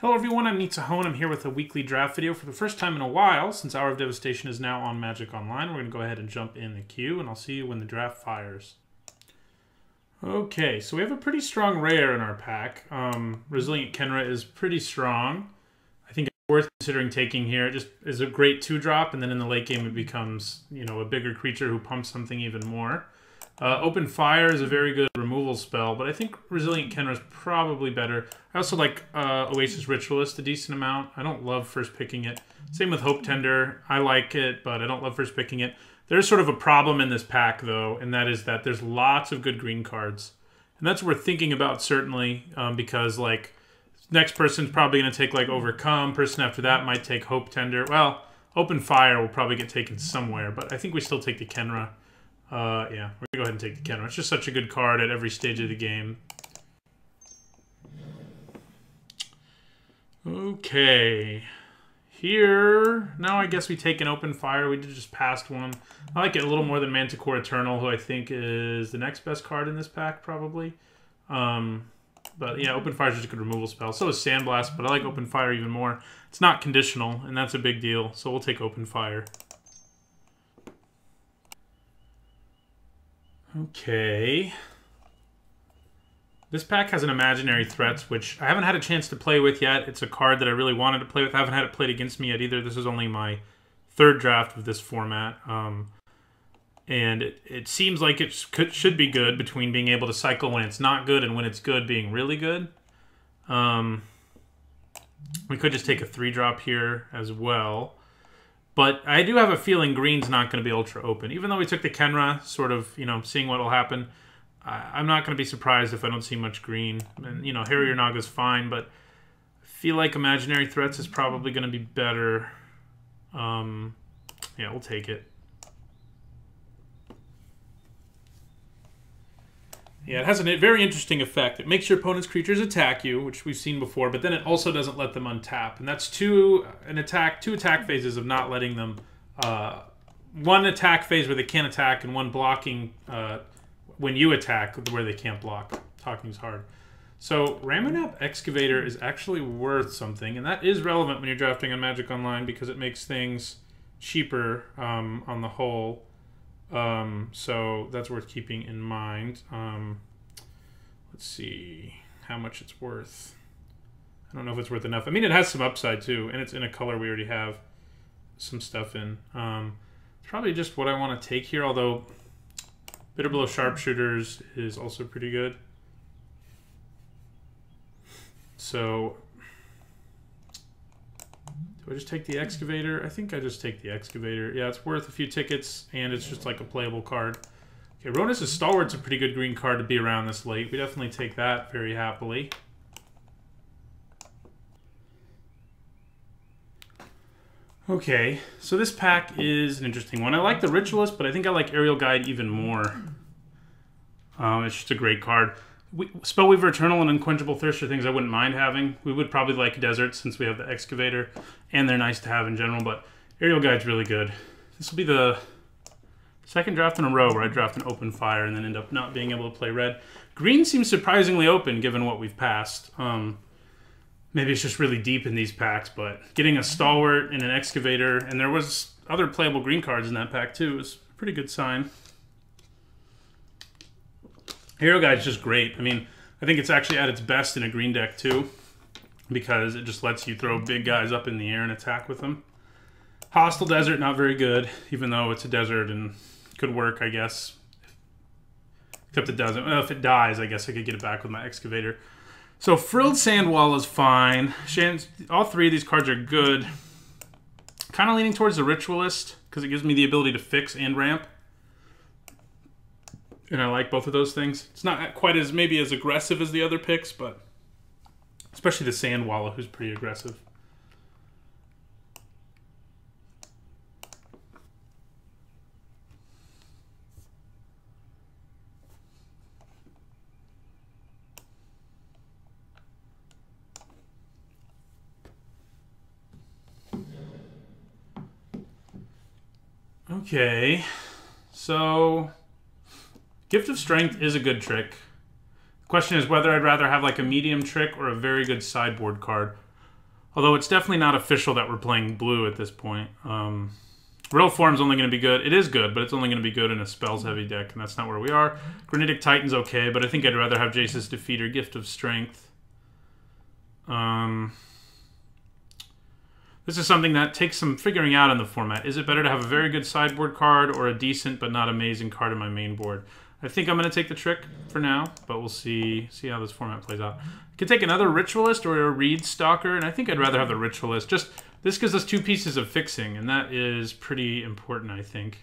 Hello everyone, I'm Nizzahon. I'm here with a weekly draft video for the first time in a while, since Hour of Devastation is now on Magic Online. We're going to go ahead and jump in the queue, and I'll see you when the draft fires. Okay, so we have a pretty strong rare in our pack. Um, Resilient Khenra is pretty strong. I think it's worth considering taking here. It just is a great two-drop, and then in the late game it becomes, you know, a bigger creature who pumps something even more. Uh, Open Fire is a very good removal spell, but I think Resilient Khenra is probably better. I also like uh, Oasis Ritualist a decent amount. I don't love first picking it. Same with Hope Tender. I like it, but I don't love first picking it. There's sort of a problem in this pack, though, and that is that there's lots of good green cards. And that's worth thinking about, certainly, um, because, like, next person's probably going to take, like, Overcome. Person after that might take Hope Tender. Well, Open Fire will probably get taken somewhere, but I think we still take the Khenra. Uh, yeah, we're gonna go ahead and take the Khenra. It's just such a good card at every stage of the game. Okay. Here, now I guess we take an open fire. We just passed one. I like it a little more than Manticore Eternal, who I think is the next best card in this pack, probably. Um, but yeah, open fire is just a good removal spell. So is Sandblast, but I like open fire even more. It's not conditional, and that's a big deal. So we'll take open fire. Okay. This pack has an Imaginary Threats, which I haven't had a chance to play with yet. It's a card that I really wanted to play with. I haven't had it played against me yet either. This is only my third draft of this format. Um, and it, it seems like it could, should be good between being able to cycle when it's not good and when it's good being really good. Um, we could just take a three drop here as well. But I do have a feeling green's not going to be ultra open. Even though we took the Khenra, sort of, you know, seeing what will happen, I, am not going to be surprised if I don't see much green. And, you know, Harrier Naga's fine, but I feel like Imaginary Threats is probably going to be better. Um, yeah, we'll take it. Yeah, it has a very interesting effect. It makes your opponent's creatures attack you, which we've seen before, but then it also doesn't let them untap. And that's two an attack, two attack phases of not letting them uh, one attack phase where they can't attack and one blocking uh, when you attack where they can't block. Talking's hard. So Ramunap Excavator is actually worth something, and that is relevant when you're drafting on Magic Online because it makes things cheaper um, on the whole. Um, so that's worth keeping in mind. Um, let's see how much it's worth. I don't know if it's worth enough. I mean, it has some upside too, and it's in a color we already have some stuff in. Um, it's probably just what I want to take here, although Bitterbow Sharpshooters is also pretty good. So do I just take the excavator? I think I just take the excavator. Yeah, it's worth a few tickets, and it's just like a playable card. Okay, Rhonas' Stalwart's a pretty good green card to be around this late. We definitely take that very happily. Okay, so this pack is an interesting one. I like the Ritualist, but I think I like Aerial Guide even more. Um, it's just a great card we, Spellweaver Eternal and Unquenchable Thirst are things I wouldn't mind having. We would probably like Desert since we have the Excavator, and they're nice to have in general, but Aerial Guide's really good. This will be the second draft in a row where I draft an open fire and then end up not being able to play red. Green seems surprisingly open given what we've passed. Um, maybe it's just really deep in these packs, but getting a Stalwart and an Excavator, and there was other playable green cards in that pack too, is a pretty good sign. Hero Guide's just great. I mean, I think it's actually at its best in a green deck too, because it just lets you throw big guys up in the air and attack with them. Hostile Desert, not very good, even though it's a desert and could work, I guess. Except it doesn't. Well, if it dies, I guess I could get it back with my excavator. So Frilled Sandwall is fine. all three of these cards are good. Kind of leaning towards the Ritualist, because it gives me the ability to fix and ramp and I like both of those things. It's not quite as maybe as aggressive as the other picks, but especially the Sandwalla, who's pretty aggressive. Okay, so Gift of Strength is a good trick. The question is whether I'd rather have like a medium trick or a very good sideboard card. Although it's definitely not official that we're playing blue at this point. Um, Riddle Form's only going to be good. It is good, but it's only going to be good in a spells heavy deck, and that's not where we are. Granitic Titan's okay, but I think I'd rather have Jace's Defeater, Gift of Strength. Um, this is something that takes some figuring out in the format. Is it better to have a very good sideboard card or a decent but not amazing card in my main board? I think I'm going to take the trick for now, but we'll see see how this format plays out. Could take another Ritualist or a Reed Stalker, and I think I'd rather have the Ritualist. Just This gives us two pieces of fixing, and that is pretty important, I think.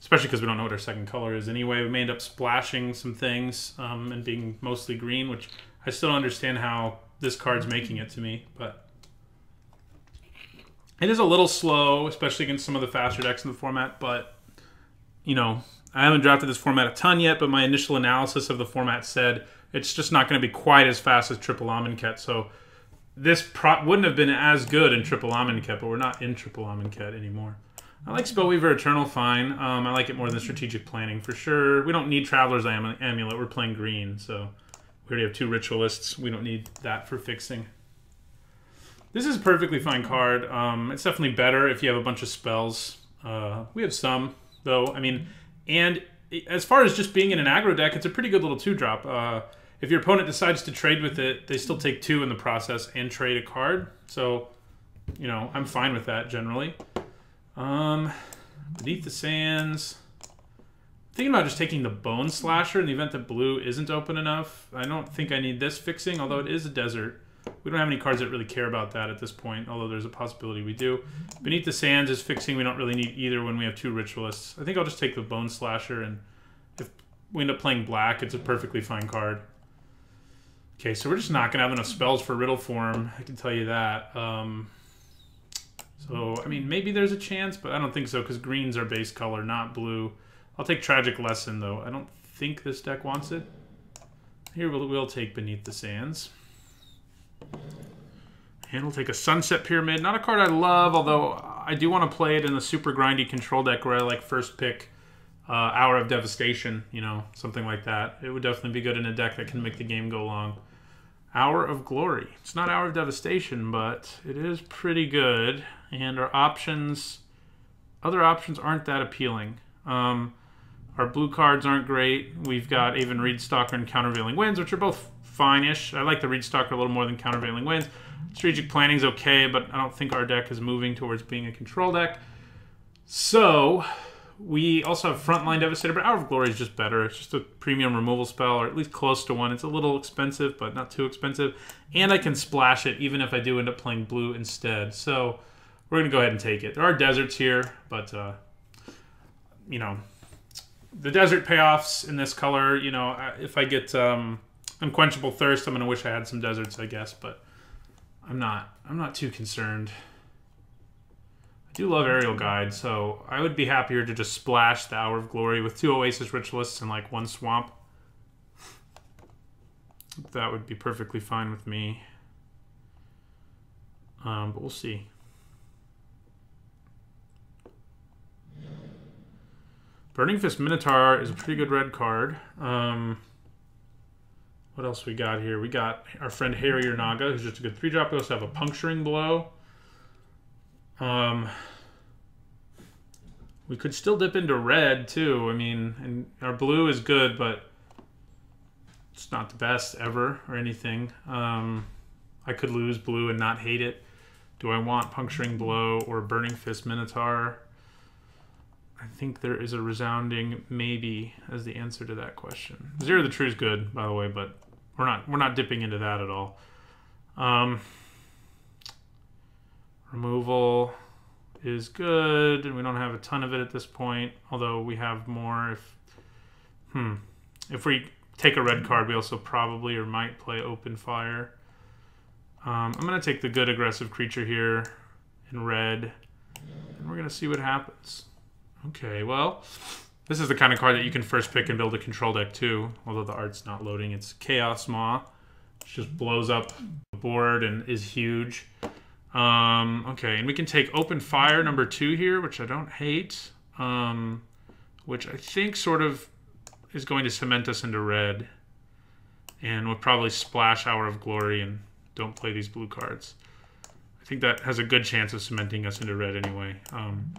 Especially because we don't know what our second color is anyway. We may end up splashing some things um, and being mostly green, which I still don't understand how this card's making it to me, but it is a little slow, especially against some of the faster decks in the format. But you know, I haven't drafted this format a ton yet, but my initial analysis of the format said it's just not going to be quite as fast as Triple Amonkhet. So this pro- wouldn't have been as good in Triple Amonkhet, but we're not in Triple Amonkhet anymore. I like Spellweaver Eternal fine. Um, I like it more than Strategic Planning for sure. We don't need Traveler's Amulet. We're playing green, so we already have two ritualists. We don't need that for fixing. This is a perfectly fine card. Um, it's definitely better if you have a bunch of spells. Uh, we have some, though. I mean, and as far as just being in an aggro deck, it's a pretty good little two-drop. Uh, if your opponent decides to trade with it, they still take two in the process and trade a card. So, you know, I'm fine with that generally. Um, Beneath the Sands thinking about just taking the Bone Slasher in the event that blue isn't open enough. I don't think I need this fixing, although it is a desert. We don't have any cards that really care about that at this point, although there's a possibility we do. Beneath the Sands is fixing. We don't really need either when we have two Ritualists. I think I'll just take the Bone Slasher, and if we end up playing black, it's a perfectly fine card. Okay, so we're just not going to have enough spells for Riddle Form. I can tell you that. Um, so, I mean, maybe there's a chance, but I don't think so, because green's our base color, not blue. I'll take Tragic Lesson, though. I don't think this deck wants it. Here we'll, we'll take Beneath the Sands. And we'll take a Sunset Pyramid. Not a card I love, although I do want to play it in a super grindy control deck where I like first pick uh, Hour of Devastation, you know, something like that. It would definitely be good in a deck that can make the game go long. Hour of Glory. It's not Hour of Devastation, but it is pretty good. And our options, other options aren't that appealing. Um, our blue cards aren't great. We've got even Reed Stalker and Countervailing Winds, which are both fine-ish. I like the Reed Stalker a little more than Countervailing Winds. Strategic Planning's okay, but I don't think our deck is moving towards being a control deck. So we also have Frontline Devastator, but Hour of Glory is just better. It's just a premium removal spell, or at least close to one. It's a little expensive, but not too expensive. And I can splash it even if I do end up playing blue instead. So we're going to go ahead and take it. There are deserts here, but, uh, you know, the desert payoffs in this color, you know, if I get um, unquenchable thirst, I'm gonna wish I had some deserts, I guess, but I'm not. I'm not too concerned. I do love Aerial Guide, so I would be happier to just splash the Hour of Glory with two Oasis Ritualists and like one Swamp. That would be perfectly fine with me. Um, but we'll see. Burning Fist Minotaur is a pretty good red card. Um, what else we got here? We got our friend Harrier Naga, who's just a good three drop. We also have a Puncturing Blow. Um, we could still dip into red too. I mean, and our blue is good, but it's not the best ever or anything. Um, I could lose blue and not hate it. Do I want Puncturing Blow or Burning Fist Minotaur? I think there is a resounding maybe as the answer to that question. Vizier of the True is good, by the way, but we're not we're not dipping into that at all. Um, removal is good, and we don't have a ton of it at this point. Although we have more if hmm if we take a red card, we also probably or might play open fire. Um, I'm gonna take the good aggressive creature here in red, and we're gonna see what happens. Okay, well, this is the kind of card that you can first pick and build a control deck too. Although the art's not loading, it's Chaos Maw, which just blows up the board and is huge. Um, okay, and we can take Open Fire number two here, which I don't hate. Um, which I think sort of is going to cement us into red. And we'll probably splash Hour of Glory and don't play these blue cards. I think that has a good chance of cementing us into red anyway. Um,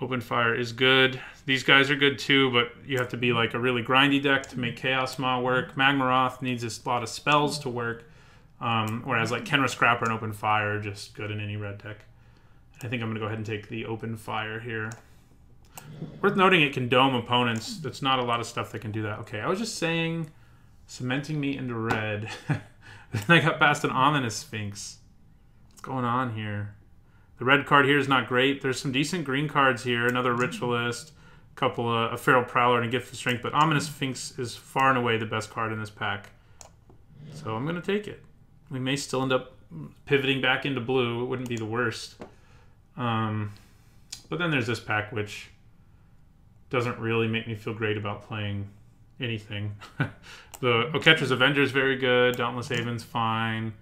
Open Fire is good. These guys are good too, but you have to be like a really grindy deck to make Chaos Maw work. Magmaroth needs a lot of spells to work, um, whereas like Khenra Scrapper and Open Fire are just good in any red deck. I think I'm going to go ahead and take the Open Fire here. Worth noting, it can dome opponents. That's not a lot of stuff that can do that. Okay, I was just saying, cementing me into red. then I got past an Ominous Sphinx. What's going on here? The red card here is not great. There's some decent green cards here. Another Ritualist, a couple of a Feral Prowler, and a Gift of Strength. But Ominous Sphinx is far and away the best card in this pack. So I'm going to take it. We may still end up pivoting back into blue. It wouldn't be the worst. Um, but then there's this pack, which doesn't really make me feel great about playing anything. the Oketra's Avenger is very good. Dauntless Aven's fine.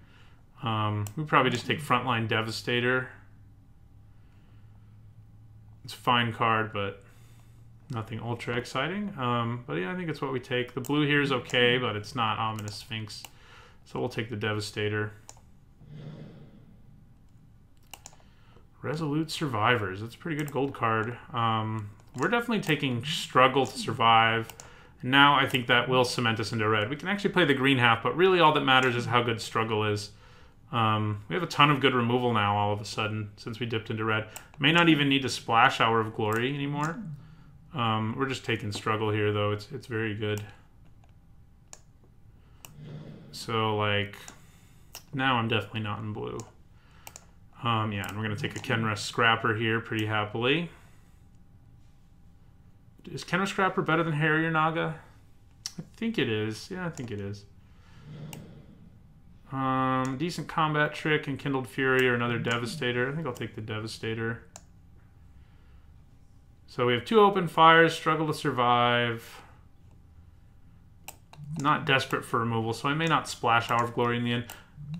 Um, we probably just take Frontline Devastator. It's a fine card, but nothing ultra exciting. Um, but yeah, I think it's what we take. The blue here is okay, but it's not Ominous Sphinx. So we'll take the Devastator. Resolute Survivors. That's a pretty good gold card. Um, we're definitely taking Struggle to Survive. Now I think that will cement us into red. We can actually play the green half, but really all that matters is how good Struggle is. Um, we have a ton of good removal now all of a sudden since we dipped into red. May not even need to splash Hour of Glory anymore. Um, we're just taking Struggle here, though. It's, it's very good. So, like, now I'm definitely not in blue. Um, yeah, and we're going to take a Khenra Scrapper here pretty happily. Is Khenra Scrapper better than Harrier Naga? I think it is. Yeah, I think it is. Um, decent combat trick, and Kindled Fury, or another Devastator. I think I'll take the Devastator. So we have two open fires, struggle to survive. Not desperate for removal, so I may not splash Hour of Glory in the end.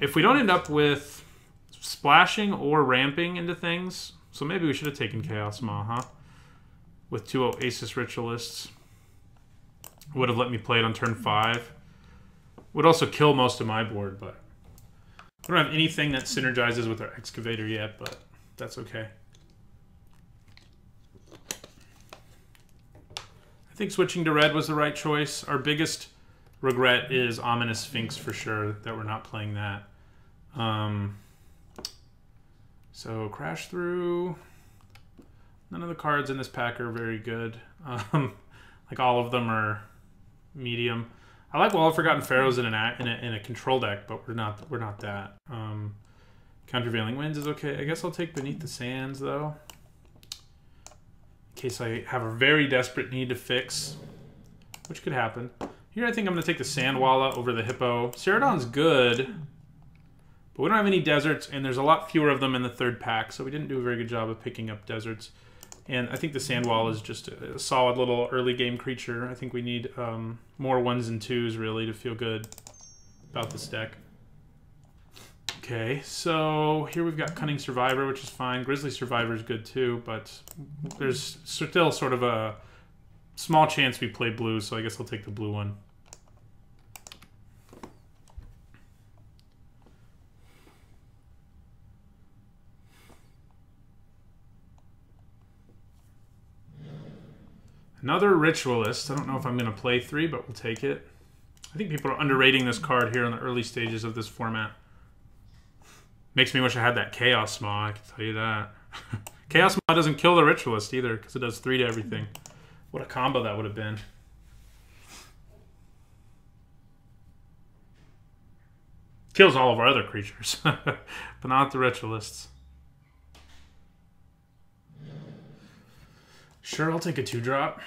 If we don't end up with splashing or ramping into things. So maybe we should have taken Chaos Maw, huh? With two Oasis Ritualists. Would have let me play it on turn 5. Would also kill most of my board, but... I don't have anything that synergizes with our Excavator yet, but that's okay. I think switching to red was the right choice. Our biggest regret is Ominous Sphinx for sure, that we're not playing that. Um, so crash through. None of the cards in this pack are very good. Um, like all of them are medium. I like Wall of Forgotten Pharaohs in, an, in, a, in a control deck, but we're not we're not that. Um, Countervailing Winds is okay. I guess I'll take Beneath the Sands though, in case I have a very desperate need to fix, which could happen. Here I think I'm going to take the Sandwalla over the Hippo. Cerodon's good, but we don't have any deserts, and there's a lot fewer of them in the third pack, so we didn't do a very good job of picking up deserts. And I think the Sandwall is just a solid little early game creature. I think we need um, more ones and twos, really, to feel good about this deck. Okay, so here we've got Cunning Survivor, which is fine. Grisly Survivor is good too, but there's still sort of a small chance we play blue, so I guess I'll take the blue one. Another Ritualist. I don't know if I'm going to play three, but we'll take it. I think people are underrating this card here in the early stages of this format. Makes me wish I had that Chaos Maw, I can tell you that. Chaos Maw doesn't kill the Ritualist either, because it does three to everything. What a combo that would have been. Kills all of our other creatures, but not the Ritualists. Sure, I'll take a two drop.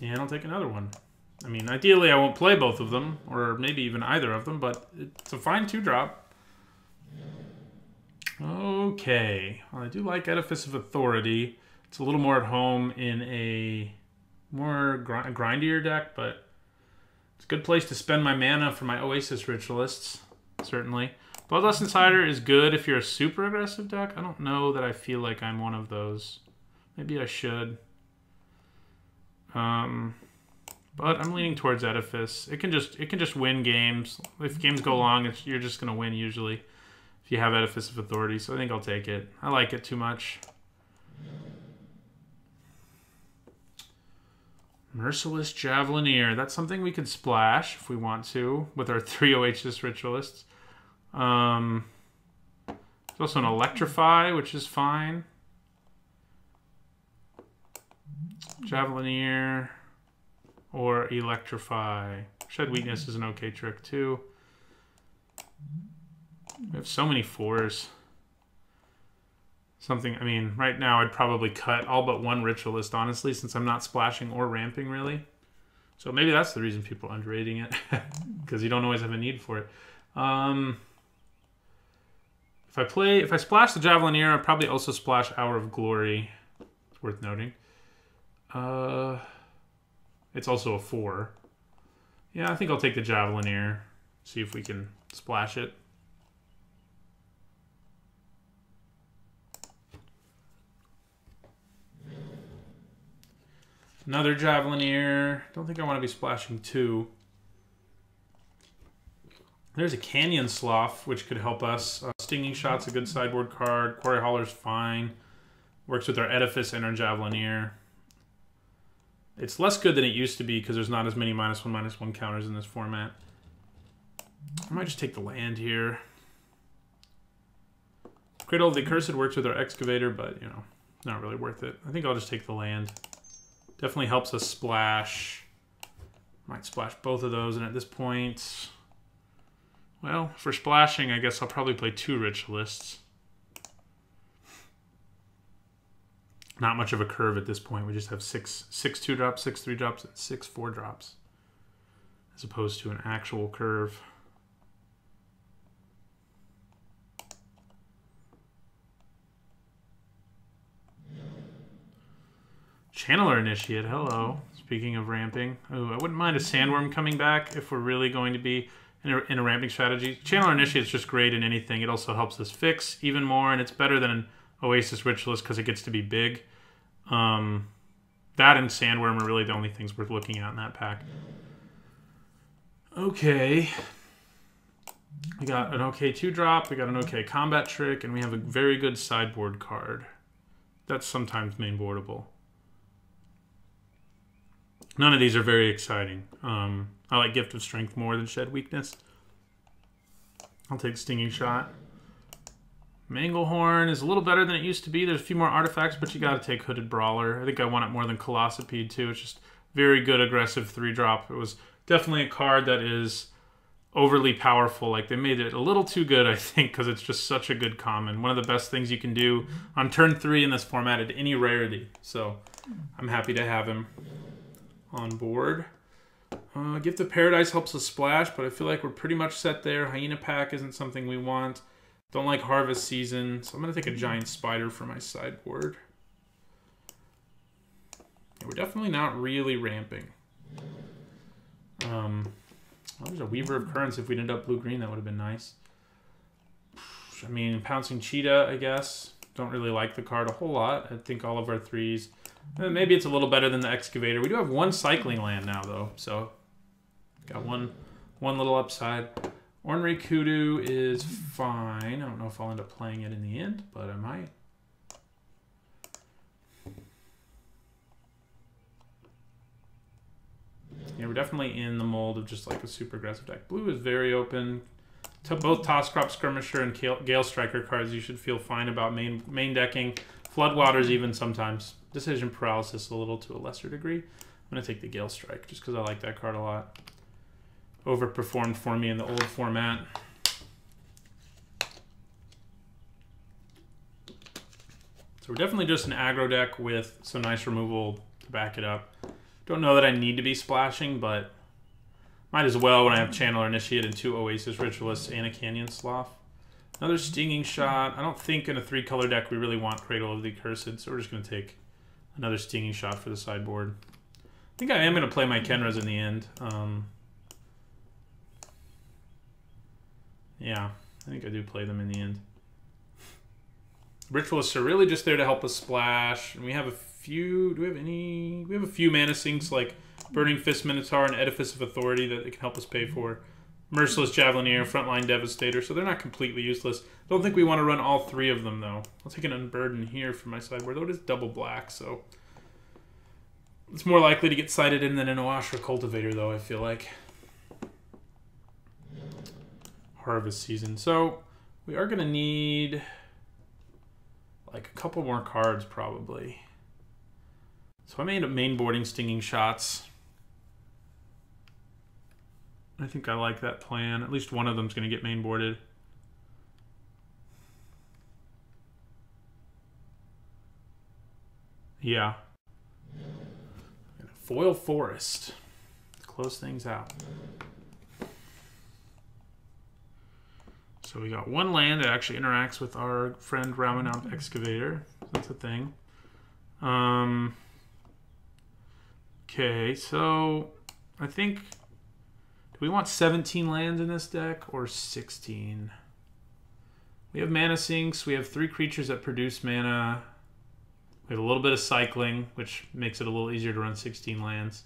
And I'll take another one. I mean, ideally I won't play both of them, or maybe even either of them, but it's a fine two drop. Okay. Well, I do like Edifice of Authority. It's a little more at home in a more gr grindier deck, but it's a good place to spend my mana for my Oasis Ritualists, certainly. Bloodlust Inciter is good if you're a super aggressive deck. I don't know that I feel like I'm one of those. Maybe I should. Um, But I'm leaning towards Edifice. It can just it can just win games. If games go long, you're just gonna win usually. If you have Edifice of Authority, so I think I'll take it. I like it too much. Merciless Javelineer. That's something we could splash if we want to with our three OHS Ritualists. Um, there's also an Electrify, which is fine. Javelineer or Electrify. Shed Weakness is an okay trick too. We have so many fours. Something, I mean, right now I'd probably cut all but one Ritualist, honestly, since I'm not splashing or ramping really. So maybe that's the reason people are underrating it, because you don't always have a need for it. Um, if I play, if I splash the Javelineer, I'll probably also splash Hour of Glory. It's worth noting. Uh, it's also a four. Yeah, I think I'll take the Javelineer. See if we can splash it. Another Javelineer. Don't think I want to be splashing two. There's a Canyon Slough, which could help us. Uh, Stinging Shot's a good sideboard card. Quarry Hauler's fine. Works with our Edifice and our Javelineer. It's less good than it used to be because there's not as many minus one, minus one counters in this format. I might just take the land here. Cradle of the Accursed works with our Excavator, but, you know, not really worth it. I think I'll just take the land. Definitely helps us splash. Might splash both of those, and at this point... Well, for splashing, I guess I'll probably play two Ritualists. Not much of a curve at this point. We just have six six two drops, six three drops, and six four drops, as opposed to an actual curve. Channeler Initiate, hello. Speaking of ramping, oh, I wouldn't mind a Sandworm coming back if we're really going to be in a, in a ramping strategy. Channeler Initiate is just great in anything. It also helps us fix even more, and it's better than an Oasis Ritualist because it gets to be big. Um, that and Sandworm are really the only things worth looking at in that pack. Okay. We got an okay two drop, we got an okay combat trick, and we have a very good sideboard card. That's sometimes mainboardable. None of these are very exciting. Um, I like Gift of Strength more than Shed Weakness. I'll take Stinging Shot. Manglehorn is a little better than it used to be. There's a few more artifacts, but you got to take Hooded Brawler. I think I want it more than Colossapede, too. It's just very good aggressive three-drop. It was definitely a card that is overly powerful. Like, they made it a little too good, I think, because it's just such a good common. One of the best things you can do on turn three in this format at any rarity. So I'm happy to have him on board. Uh, Gift of Paradise helps us splash, but I feel like we're pretty much set there. Hyena Pack isn't something we want. Don't like harvest season, so I'm going to take a giant spider for my sideboard. We're definitely not really ramping. Um, well, there's a Weaver of Currents. If we'd end up blue-green, that would have been nice. I mean, Pouncing Cheetah, I guess. Don't really like the card a whole lot. I think all of our threes. Eh, maybe it's a little better than the Excavator. We do have one cycling land now, though, so got one one little upside. Ornery Kudu is fine. I don't know if I'll end up playing it in the end, but I might. Yeah, we're definitely in the mold of just like a super aggressive deck. Blue is very open. To both Tah-Crop Skirmisher and Gale Striker cards, you should feel fine about main main decking. Floodwaters even sometimes. Decision Paralysis a little to a lesser degree. I'm going to take the Gale Strike just because I like that card a lot overperformed for me in the old format. So we're definitely just an aggro deck with some nice removal to back it up. Don't know that I need to be splashing, but might as well when I have Channeler Initiate and two Oasis Ritualists and a Canyon Slough. Another Stinging Shot. I don't think in a three-color deck we really want Cradle of the Accursed, so we're just going to take another Stinging Shot for the sideboard. I think I am going to play my Khenras in the end. Um, Yeah, I think I do play them in the end. Ritualists are really just there to help us splash. And we have a few. Do we have any? We have a few mana sinks like Burning Fist Minotaur and Edifice of Authority that can help us pay for. Merciless Javelineer, Frontline Devastator, so they're not completely useless. Don't think we want to run all three of them, though. I'll take an Unburden here for my sideboard, though it is double black, so... It's more likely to get sighted in than an Oashra Cultivator, though, I feel like. Harvest season. So, we are going to need like a couple more cards, probably. So I made a main boarding Stinging Shots. I think I like that plan. At least one of them's going to get main boarded. Yeah. Foil Forest. Close things out. So we got one land that actually interacts with our friend Ramunap Excavator. That's a thing. Um, okay, so I think... Do we want 17 lands in this deck or 16? We have mana sinks. We have three creatures that produce mana. We have a little bit of cycling, which makes it a little easier to run 16 lands.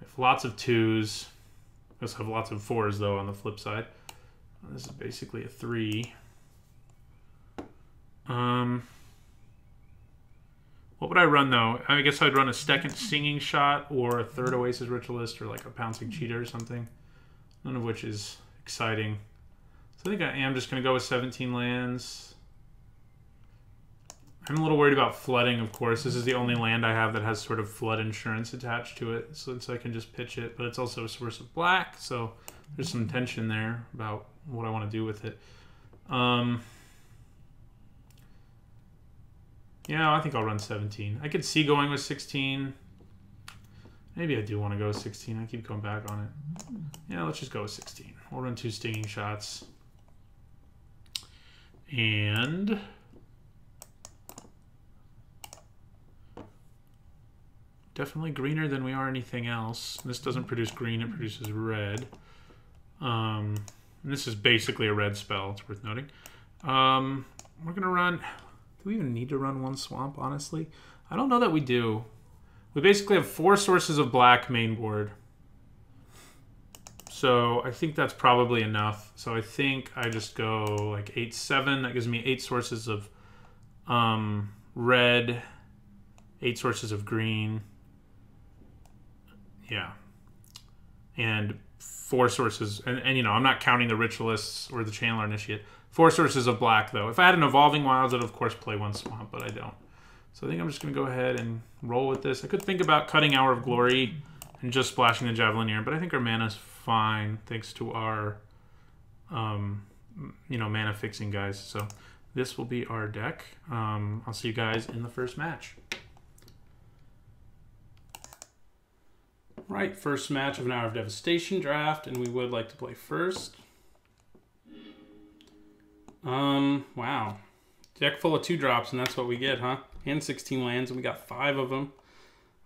We have lots of twos. We also have lots of fours, though, on the flip side. This is basically a three. Um, what would I run, though? I guess I'd run a second singing Shot or a third Oasis Ritualist or like a Pouncing Cheetah or something. None of which is exciting. So I think I am just going to go with 17 lands. I'm a little worried about flooding, of course. This is the only land I have that has sort of flood insurance attached to it, so, so I can just pitch it. But it's also a source of black, so there's some tension there about what I want to do with it. Um, yeah, I think I'll run 17. I could see going with 16. Maybe I do want to go 16. I keep going back on it. Yeah, let's just go with 16. We'll run two stinging shots. And... Definitely greener than we are anything else. This doesn't produce green, it produces red. Um, this is basically a red spell, it's worth noting. Um, we're going to run... Do we even need to run one swamp, honestly? I don't know that we do. We basically have four sources of black main board. So I think that's probably enough. So I think I just go like 8, 7. That gives me 8 sources of um, red, 8 sources of green, yeah. And four sources, and, and you know, I'm not counting the ritualists or the Channeler Initiate. Four sources of black, though. If I had an Evolving Wilds, I'd of course play one Swamp, but I don't. So I think I'm just going to go ahead and roll with this. I could think about cutting Hour of Glory and just splashing the Javelineer, but I think our mana's fine thanks to our, um, you know, mana fixing guys. So this will be our deck. Um, I'll see you guys in the first match. Right, first match of an Hour of Devastation draft, and we would like to play first. Um, wow. Deck full of two drops, and that's what we get, huh? And 16 lands, and we got five of them.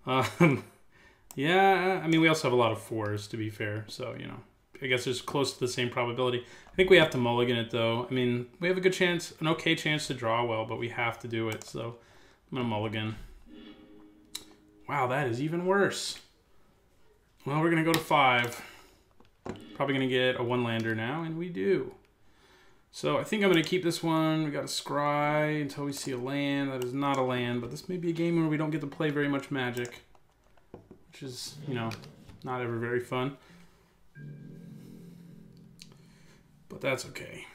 Um, yeah, I mean, we also have a lot of fours, to be fair, so, you know, I guess there's close to the same probability. I think we have to mulligan it, though. I mean, we have a good chance, an okay chance to draw well, but we have to do it, so I'm going to mulligan. Wow, that is even worse. Well, we're going to go to five. Probably going to get a one-lander now, and we do. So I think I'm going to keep this one. We got a scry until we see a land. That is not a land, but this may be a game where we don't get to play very much magic. Which is, you know, not ever very fun. But that's okay.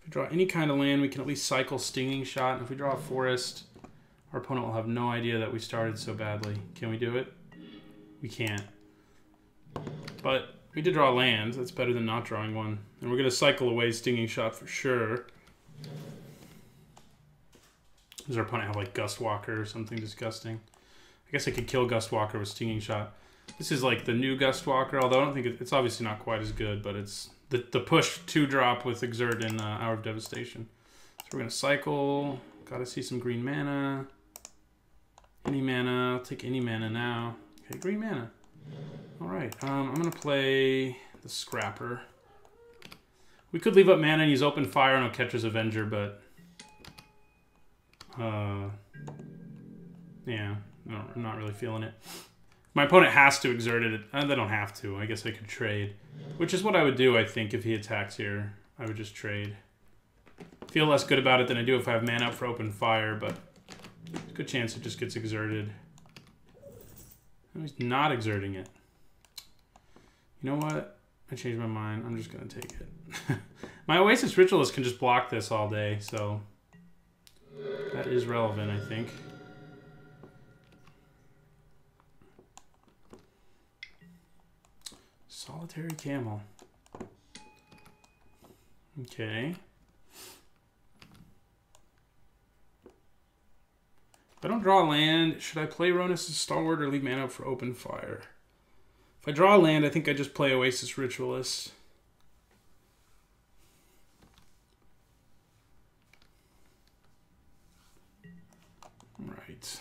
If we draw any kind of land, we can at least cycle Stinging Shot. And if we draw a forest, our opponent will have no idea that we started so badly. Can we do it? We can't. But we did draw land. That's better than not drawing one. And we're going to cycle away Stinging Shot for sure. Does our opponent have like Gust Walker or something disgusting? I guess I could kill Gust Walker with Stinging Shot. This is like the new Gust Walker, although I don't think it, it's obviously not quite as good, but it's the, the push two drop with Exert in uh, Hour of Devastation. So we're going to cycle. Got to see some green mana. Any mana. I'll take any mana now. Okay, green mana. All right, um, I'm to play the Scrapper. We could leave up mana and use Open Fire on Oketra's Avenger, but... Uh, yeah, no, I'm not really feeling it. My opponent has to exert it. Uh, they don't have to. I guess I could trade. Which is what I would do, I think, if he attacks here. I would just trade. Feel less good about it than I do if I have mana up for open fire, but good chance it just gets exerted. He's not exerting it. You know what? I changed my mind. I'm just going to take it. my Oasis Ritualist can just block this all day, so that is relevant, I think. Solitary Camel. Okay. I don't draw land, should I play Rhonas' Stalwart or leave mana up for open fire? If I draw land, I think I just play Oasis Ritualist. Right.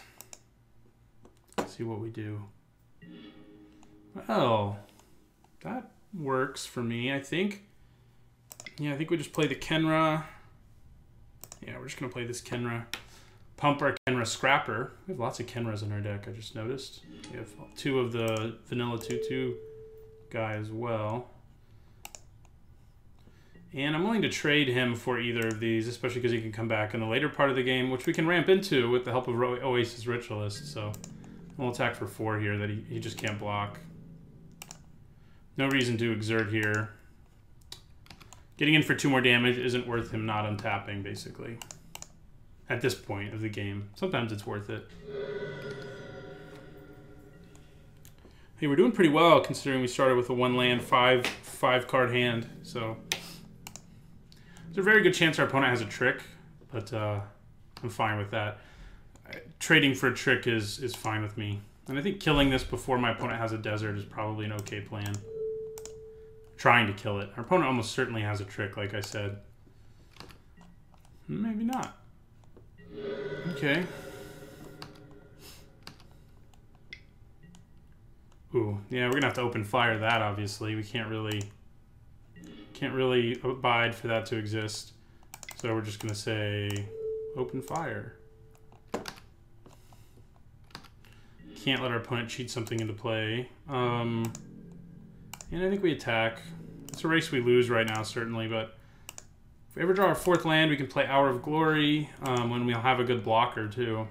Let's see what we do. Well, that works for me, I think. Yeah, I think we just play the Khenra. Yeah, we're just going to play this Khenra. Pump Khenra, Scrapper. We have lots of Khenras in our deck, I just noticed. We have two of the Vanilla 2-2 guy as well. And I'm willing to trade him for either of these, especially because he can come back in the later part of the game, which we can ramp into with the help of Oasis Ritualist. So we'll attack for four here that he, he just can't block. No reason to exert here. Getting in for two more damage isn't worth him not untapping, basically. At this point of the game. Sometimes it's worth it. Hey, we're doing pretty well considering we started with a one land, five five card hand. So there's a very good chance our opponent has a trick, but uh, I'm fine with that. Trading for a trick is is fine with me. And I think killing this before my opponent has a desert is probably an okay plan trying to kill it. Our opponent almost certainly has a trick, like I said. Maybe not. Okay. Ooh, yeah, we're gonna have to open fire that, obviously. We can't really... Can't really abide for that to exist. So we're just gonna say... Open fire. Can't let our opponent cheat something into play. Um... And I think we attack. It's a race we lose right now, certainly, but if we ever draw our fourth land, we can play Hour of Glory um, when we'll have a good blocker, too.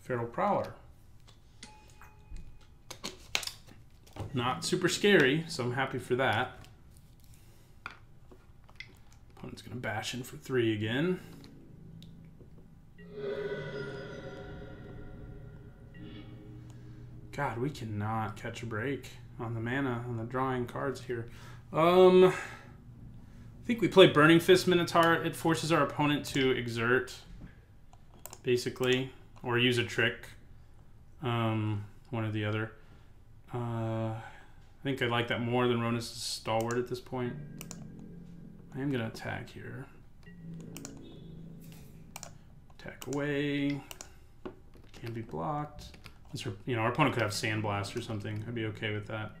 Feral Prowler. Not super scary, so I'm happy for that. Opponent's going to bash in for three again. God, we cannot catch a break on the mana, on the drawing cards here. Um, I think we play Burning Fist Minotaur. It forces our opponent to exert, basically, or use a trick. Um, one or the other. Uh, I think I like that more than Rhonas' Stalwart at this point. I am going to attack here. Attack away. Can be blocked you know, our opponent could have Sandblast or something. I'd be okay with that.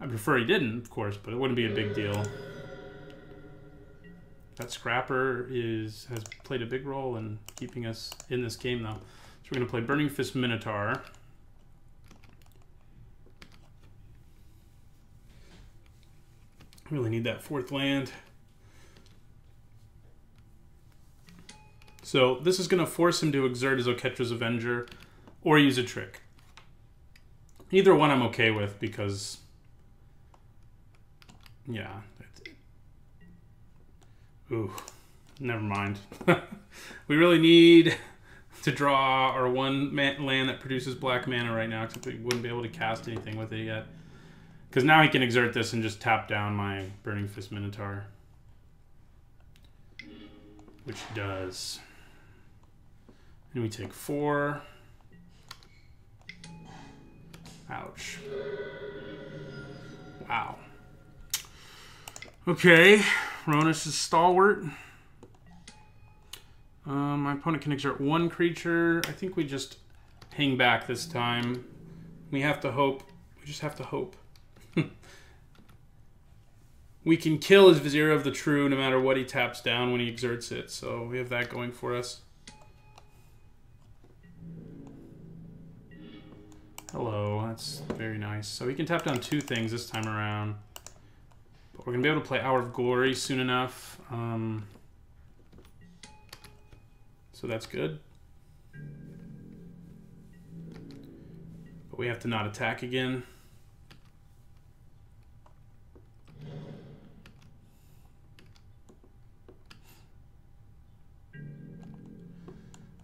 I prefer he didn't, of course, but it wouldn't be a big deal. That Scrapper is has played a big role in keeping us in this game, though. So we're going to play Burning Fist Minotaur. Really need that fourth land. So this is going to force him to exert his Oketra's Avenger or use a trick. Either one I'm okay with because, yeah. Ooh, never mind. we really need to draw our one land that produces black mana right now, except we wouldn't be able to cast anything with it yet. Because now he can exert this and just tap down my Burning Fist Minotaur. Which does. And we take four. Ouch. Wow. Okay, Rhonas is stalwart. Um, my opponent can exert one creature. I think we just hang back this time. We have to hope. We just have to hope. we can kill his Vizier of the True no matter what he taps down when he exerts it. So we have that going for us. Hello, that's very nice. So we can tap down two things this time around. But we're going to be able to play Hour of Glory soon enough. Um, so that's good. But we have to not attack again.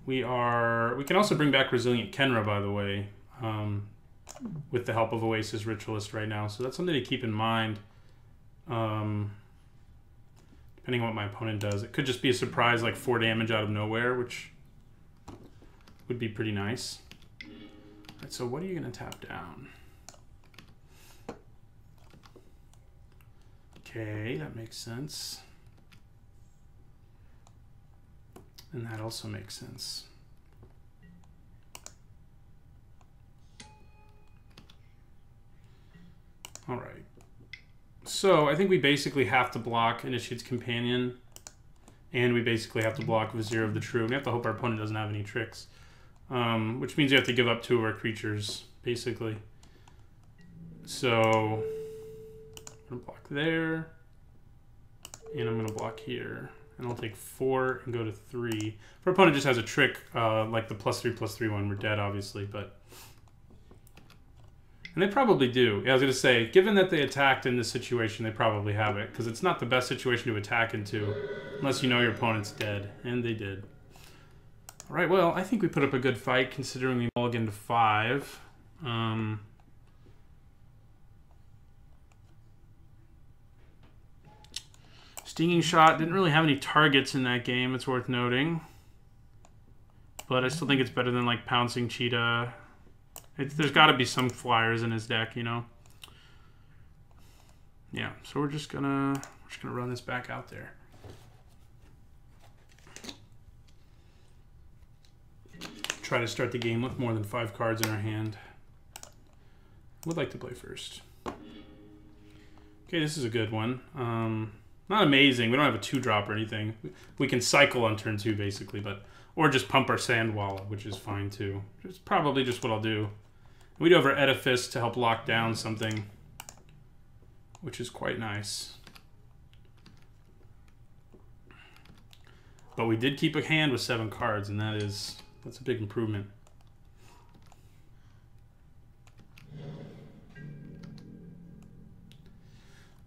We are. We can also bring back Resilient Khenra, by the way, um, with the help of Oasis Ritualist right now. So that's something to keep in mind. Um, depending on what my opponent does, it could just be a surprise, like four damage out of nowhere, which would be pretty nice. So what are you going to tap down? Okay, that makes sense. And that also makes sense. All right. So I think we basically have to block Initiate's Companion, and we basically have to block Vizier of the True. We have to hope our opponent doesn't have any tricks, um, which means we have to give up two of our creatures, basically. So I'm going to block there, and I'm going to block here and I'll take four and go to three. If our opponent just has a trick, uh, like the plus three, plus three one, we're dead, obviously, but... And they probably do. Yeah, I was going to say, given that they attacked in this situation, they probably have it, because it's not the best situation to attack into, unless you know your opponent's dead, and they did. All right, well, I think we put up a good fight, considering we mulligan to five. Um... Stinging Shot didn't really have any targets in that game, it's worth noting. But I still think it's better than like Pouncing Cheetah. It's, there's got to be some flyers in his deck, you know? Yeah, so we're just gonna we're just gonna run this back out there. Try to start the game with more than five cards in our hand. Would like to play first. Okay, this is a good one. Um, not amazing. We don't have a two drop or anything. We can cycle on turn two basically, but or just pump our Sandwalla, which is fine too. It's probably just what I'll do. We do have our Edifice to help lock down something, which is quite nice. But we did keep a hand with seven cards, and that is that's a big improvement.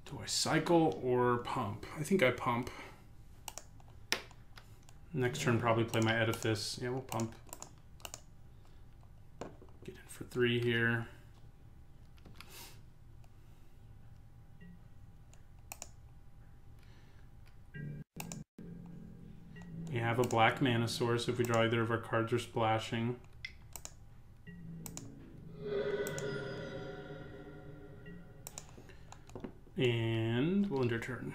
Do I cycle or pump? I think I pump. Next turn, probably play my Edifice. Yeah, we'll pump. For three here. We have a black mana source if we draw either of our cards or splashing. And we'll end our turn.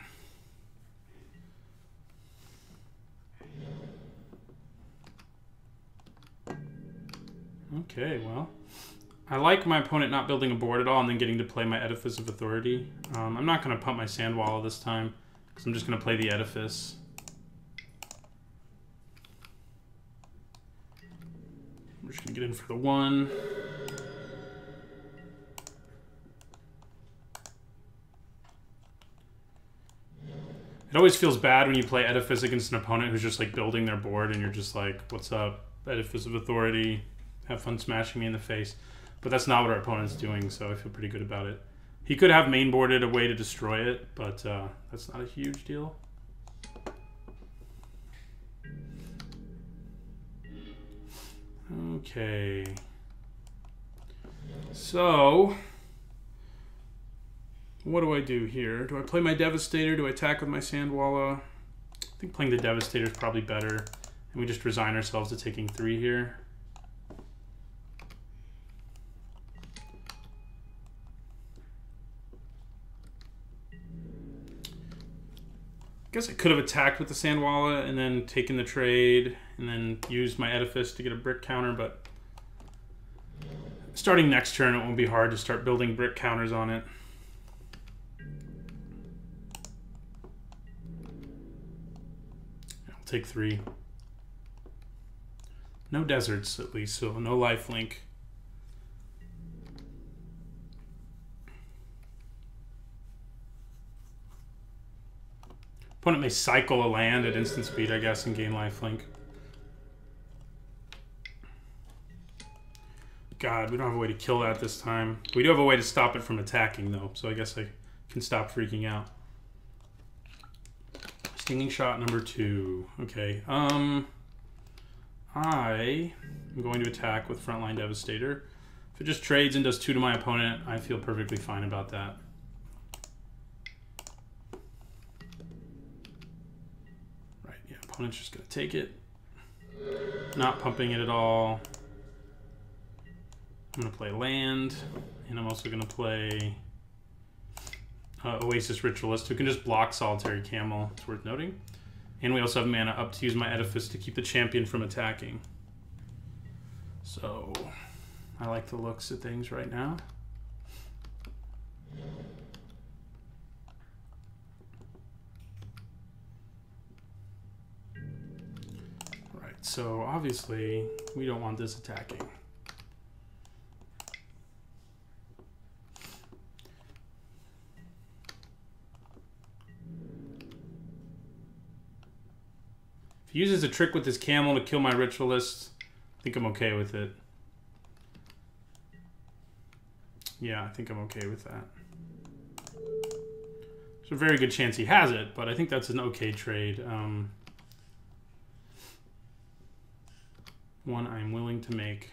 Okay, well. I like my opponent not building a board at all and then getting to play my Edifice of Authority. Um, I'm not going to pump my Sandwalla this time, because I'm just going to play the Edifice. We're just going to get in for the one. It always feels bad when you play Edifice against an opponent who's just like building their board and you're just like, what's up? Edifice of Authority, have fun smashing me in the face. But that's not what our opponent's doing, so I feel pretty good about it. He could have mainboarded a way to destroy it, but uh, that's not a huge deal. Okay. So, what do I do here? Do I play my Devastator? Do I attack with my Sandwalla? I think playing the Devastator is probably better. And we just resign ourselves to taking three here. I guess I could have attacked with the Sandwalla and then taken the trade and then used my Edifice to get a brick counter, but starting next turn, it won't be hard to start building brick counters on it. I'll take three. No deserts, at least, so no lifelink. Opponent may cycle a land at instant speed, I guess, and gain life link. God, we don't have a way to kill that this time. We do have a way to stop it from attacking, though, so I guess I can stop freaking out. Stinging shot number two. Okay, um... I am going to attack with Frontline Devastator. If it just trades and does two to my opponent, I feel perfectly fine about that. Opponent's just going to take it. Not pumping it at all. I'm going to play land, and I'm also going to play uh, Oasis Ritualist, who can just block Solitary Camel. It's worth noting. And we also have mana up to use my Edifice to keep the champion from attacking. So, I like the looks of things right now. So obviously we don't want this attacking. If he uses a trick with his camel to kill my ritualist, I think I'm okay with it. Yeah, I think I'm okay with that. There's a very good chance he has it, but I think that's an okay trade. Um, one I'm willing to make.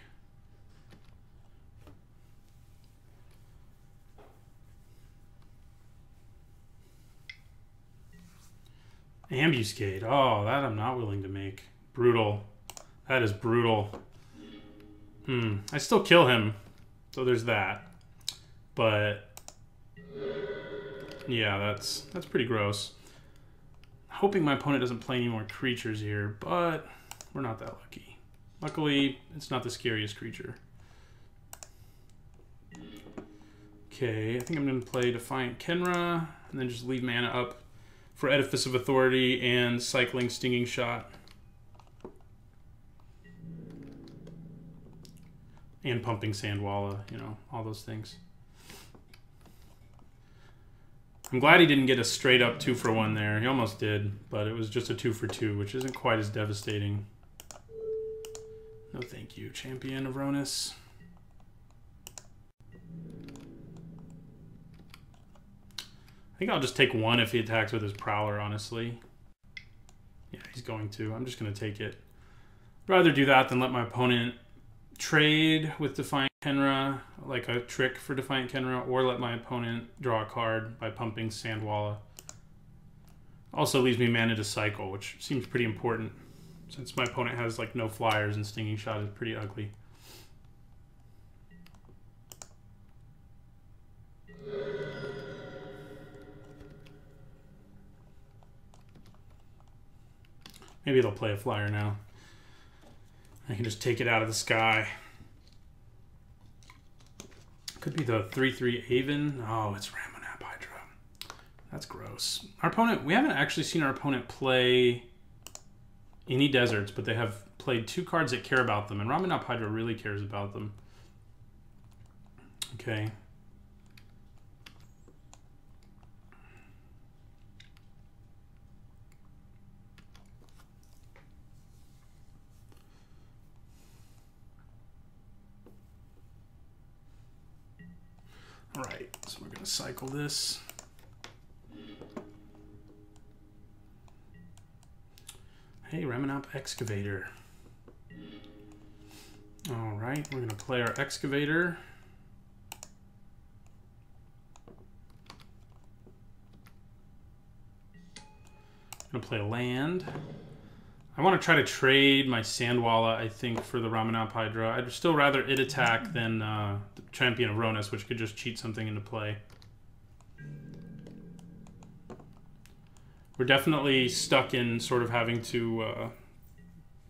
Ambuscade. Oh, that I'm not willing to make. Brutal. That is brutal. Hmm. I still kill him. So there's that. But yeah, that's that's pretty gross. Hoping my opponent doesn't play any more creatures here, but we're not that lucky. Luckily, it's not the scariest creature. Okay, I think I'm going to play Defiant Khenra, and then just leave mana up for Edifice of Authority and Cycling Stinging Shot. And Pumping Sandwalla, you know, all those things. I'm glad he didn't get a straight up two for one there. He almost did, but it was just a two for two, which isn't quite as devastating. No thank you, Champion of Rhonas. I think I'll just take one if he attacks with his Prowler, honestly. Yeah, he's going to. I'm just going to take it. Rather do that than let my opponent trade with Defiant Khenra, like a trick for Defiant Khenra, or let my opponent draw a card by pumping Sandwalla. Also leaves me mana to cycle, which seems pretty important since my opponent has like no flyers and Stinging Shot is pretty ugly. Maybe they'll play a flyer now. I can just take it out of the sky. Could be the 3-3 Haven. Oh, it's Ramunap Hydra. That's gross. Our opponent, we haven't actually seen our opponent play any deserts, but they have played two cards that care about them, and Ramunap Hydra really cares about them. Okay, All right, so we're gonna cycle this. Hey, Ramunap Excavator. All right, we're gonna play our Excavator. Gonna play land. I want to try to trade my Sandwalla, I think, for the Ramunap Hydra. I'd still rather it attack than uh, the Champion of Rhonas, which could just cheat something into play. We're definitely stuck in sort of having to uh,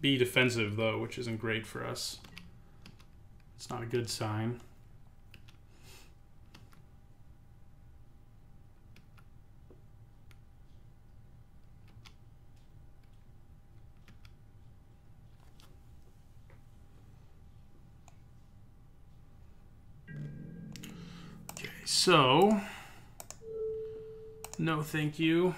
be defensive, though, which isn't great for us. It's not a good sign. Okay, so... No, thank you.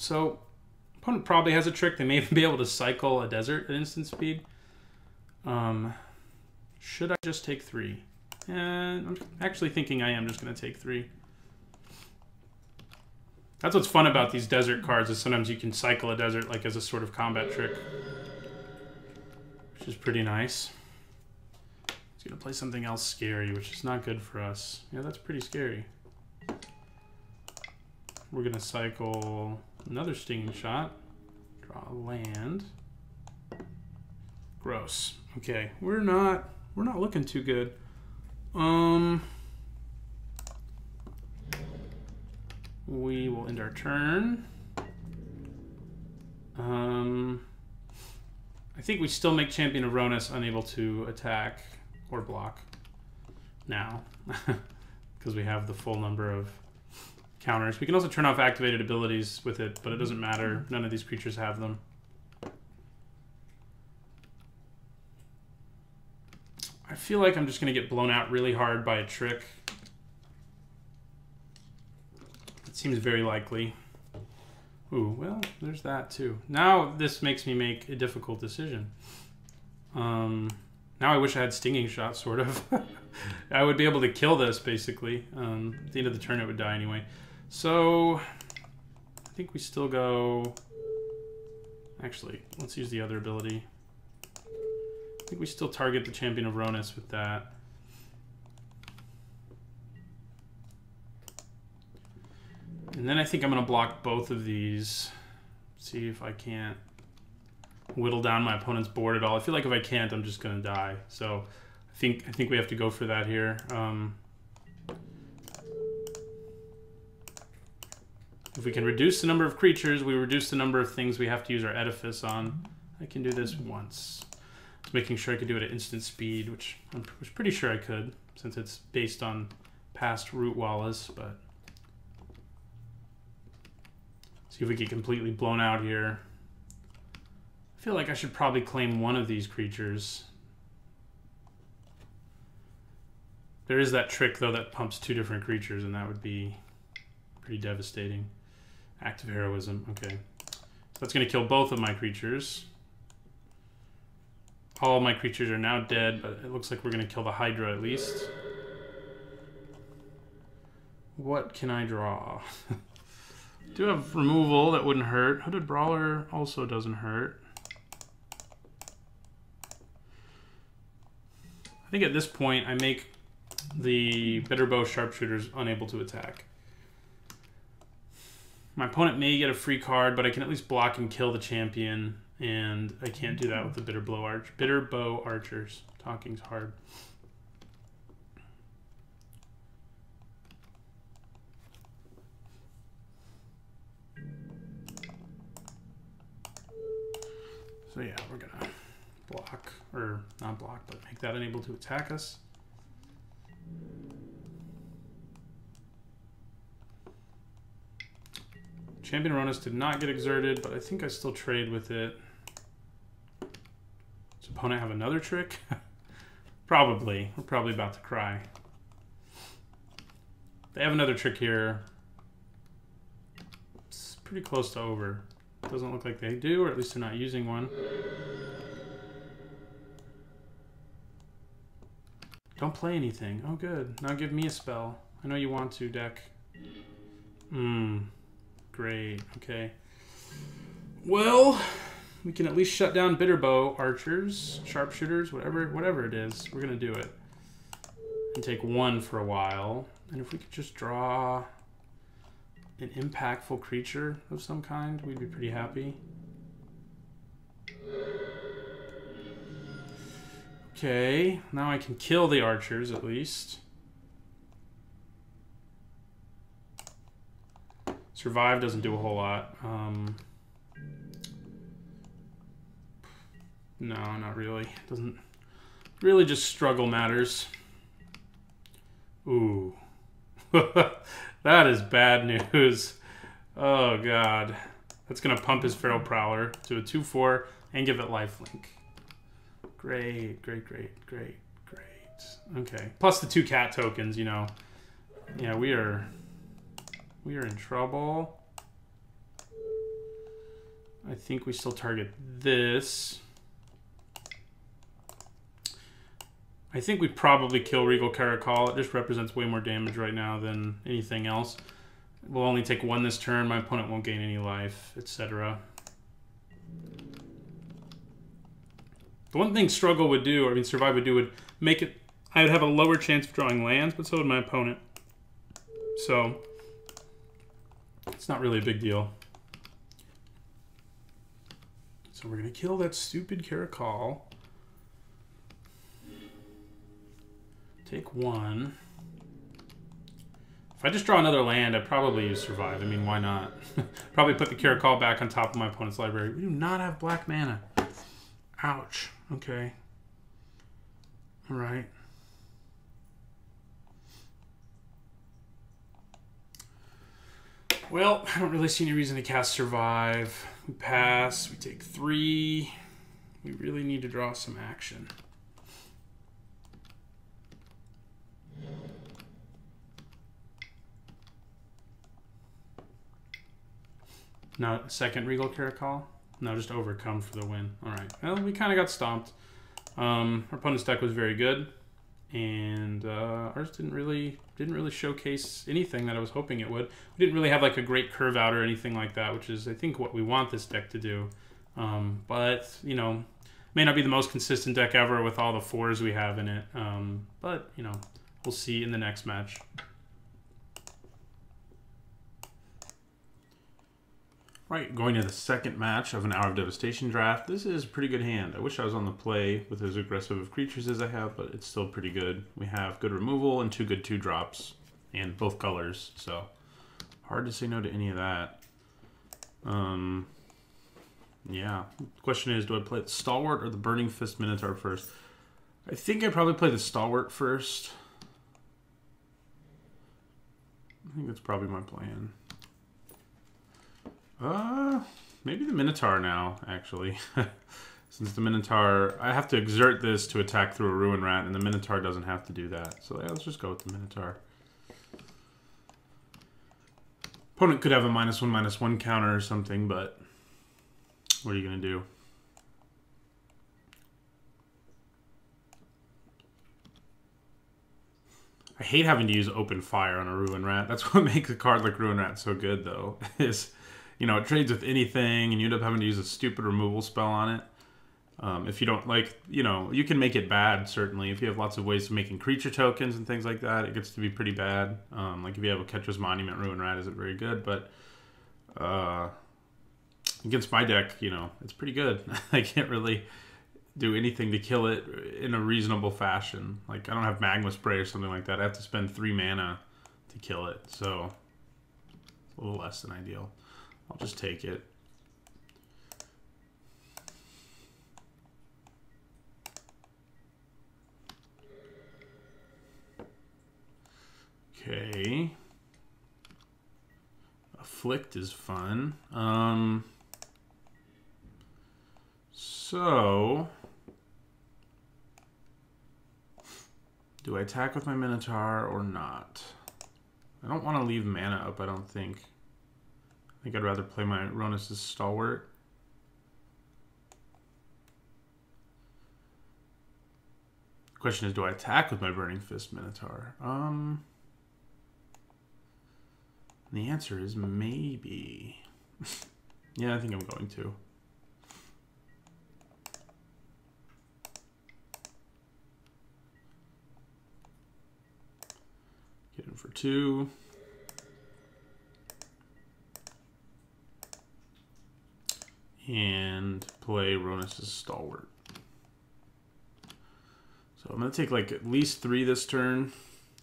So opponent probably has a trick. They may even be able to cycle a desert at instant speed. Um, should I just take three? And I'm actually thinking I am just going to take three. That's what's fun about these desert cards is sometimes you can cycle a desert like as a sort of combat trick. Which is pretty nice. He's going to play something else scary, which is not good for us. Yeah, that's pretty scary. We're going to cycle another stinging shot. Draw land. Gross. Okay, we're not we're not looking too good. Um we will end our turn. Um I think we still make Champion of Rhonas unable to attack or block now because we have the full number of counters. We can also turn off activated abilities with it, but it doesn't matter. None of these creatures have them. I feel like I'm just going to get blown out really hard by a trick. It seems very likely. Ooh, well, there's that too. Now this makes me make a difficult decision. Um, now I wish I had Stinging Shot, sort of. I would be able to kill this, basically. Um, at the end of the turn, it would die anyway. So, I think we still go... Actually, let's use the other ability I think we still target the Champion of Rhonas with that. And then I think I'm going to block both of these. See if I can't whittle down my opponent's board at all. I feel like if I can't, I'm just going to die. So I think I think we have to go for that here. Um, if we can reduce the number of creatures, we reduce the number of things we have to use our edifice on. I can do this once making sure I could do it at instant speed, which I was pretty sure I could, since it's based on past Rootwallas, but... See if we get completely blown out here. I feel like I should probably claim one of these creatures. There is that trick, though, that pumps two different creatures, and that would be pretty devastating. Act of Heroism, okay. So that's going to kill both of my creatures. All my creatures are now dead, but it looks like we're going to kill the Hydra at least. What can I draw? Do have removal that wouldn't hurt. Hooded Brawler also doesn't hurt. I think at this point I make the Bitterbow Sharpshooters unable to attack. My opponent may get a free card, but I can at least block and kill the champion and I can't do that with the bitter blow arch. Bitter bow archers. Talking's hard. So yeah, we're gonna block, or not block, but make that unable to attack us. Champion Rhonas did not get exerted, but I think I still trade with it Does opponent have another trick? probably. We're probably about to cry. They have another trick here. It's pretty close to over. Doesn't look like they do, or at least they're not using one. Don't play anything. Oh, good. Now give me a spell. I know you want to, deck. Hmm. Great. Okay. Well we can at least shut down Bitterbow archers, sharpshooters, whatever whatever it is. We're gonna do it. And take one for a while. And if we could just draw an impactful creature of some kind, we'd be pretty happy. Okay, now I can kill the archers at least. Survive doesn't do a whole lot. Um, No, not really. Doesn't really just struggle matters. Ooh. that is bad news. Oh god. That's going to pump his Feral Prowler to a 2-4 and give it lifelink. Great, great, great, great, great. Okay. Plus the two cat tokens, you know. Yeah, we are... We are in trouble. I think we still target this. I think we probably kill Regal Caracal. It just represents way more damage right now than anything else. We'll only take one this turn. My opponent won't gain any life, etc. The one thing Struggle would do, or I mean Survive would do, would make it... I would have a lower chance of drawing lands, but so would my opponent. So, it's not really a big deal. So we're going to kill that stupid Caracal. Take one. If I just draw another land, I'd probably Survive. I mean, why not? probably put the Caracal back on top of my opponent's library. We do not have black mana. Ouch. Okay. All right. Well, I don't really see any reason to cast Survive. We pass. We take three. We really need to draw some action. Now, second Regal Caracal? No, just overcome for the win. All right. Well, we kind of got stomped. Um, our opponent's deck was very good, and uh, ours didn't really didn't really showcase anything that I was hoping it would. We didn't really have like a great curve out or anything like that, which is I think what we want this deck to do. Um, but you know, may not be the most consistent deck ever with all the fours we have in it. Um, but you know, we'll see in the next match. Right, going to the second match of an Hour of Devastation draft. This is a pretty good hand. I wish I was on the play with as aggressive of creatures as I have, but it's still pretty good. We have good removal and two good two drops, and both colors, so hard to say no to any of that. Um, yeah. Question is, do I play the Stalwart or the Burning Fist Minotaur first? I think I probably play the Stalwart first. I think that's probably my plan. Uh, maybe the Minotaur now, actually. Since the Minotaur, I have to exert this to attack through a Ruin Rat, and the Minotaur doesn't have to do that. So yeah, let's just go with the Minotaur. Opponent could have a minus one, minus one counter or something, but what are you going to do? I hate having to use open fire on a Ruin Rat. That's what makes a card like Ruin Rat so good, though, is you know, it trades with anything, and you end up having to use a stupid removal spell on it. Um, if you don't like, you know, you can make it bad, certainly. If you have lots of ways of making creature tokens and things like that, it gets to be pretty bad. Um, like if you have a Oketra's Monument, Ruin Rat isn't very good, but uh, against my deck, you know, it's pretty good. I can't really do anything to kill it in a reasonable fashion. Like, I don't have Magma Spray or something like that. I have to spend three mana to kill it, so a little less than ideal. I'll just take it. Okay. Afflict is fun. Um, so, do I attack with my Minotaur or not? I don't want to leave mana up, I don't think. I think I'd rather play my Rhonas' Stalwart. Question is, do I attack with my Burning Fist Minotaur? Um, the answer is maybe. yeah, I think I'm going to. Get in for two. And play Rhonas' Stalwart. So I'm going to take like at least three this turn.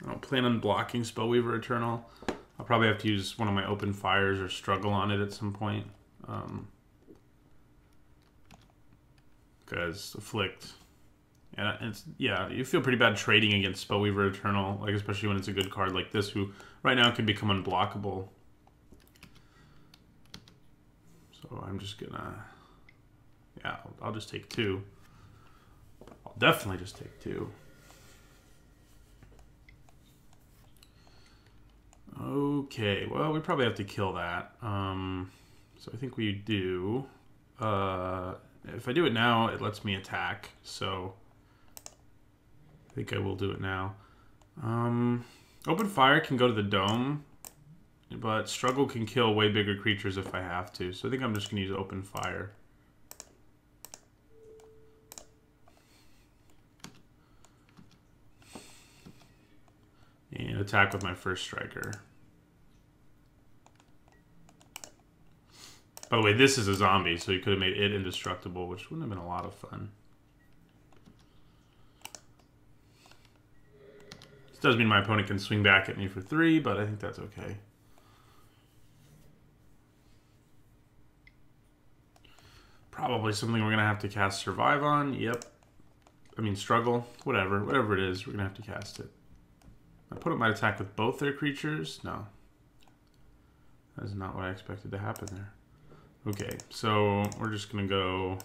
I don't plan on blocking Spellweaver Eternal. I'll probably have to use one of my open fires or struggle on it at some point. Um, because Afflict. And it's yeah, you feel pretty bad trading against Spellweaver Eternal, like especially when it's a good card like this, who right now can become unblockable So I'm just gonna, yeah, I'll, I'll just take two. I'll definitely just take two. Okay, well, we probably have to kill that. Um, so I think we do. Uh, if I do it now, it lets me attack. So I think I will do it now. Um, open fire can go to the dome, but struggle can kill way bigger creatures if I have to. So I think I'm just going to use open fire. And attack with my first striker. By the way, this is a zombie, so you could have made it indestructible, which wouldn't have been a lot of fun. This does mean my opponent can swing back at me for three, but I think that's okay. Probably something we're going to have to cast Survive on. Yep. I mean, Struggle. Whatever. Whatever it is, we're going to have to cast it. I put up my attack with both their creatures? No. That is not what I expected to happen there. Okay, so we're just going to go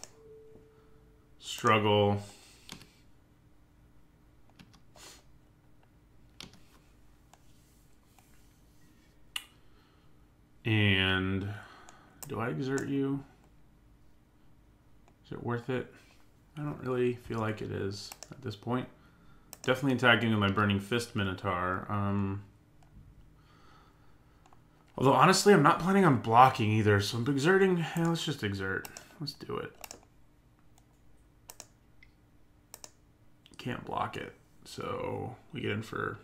Struggle. And do I exert you? Is it worth it? I don't really feel like it is at this point. Definitely attacking with my Burning Fist Minotaur. Um, although, honestly, I'm not planning on blocking either, so I'm exerting. Let's just exert. Let's do it. Can't block it. So we get in for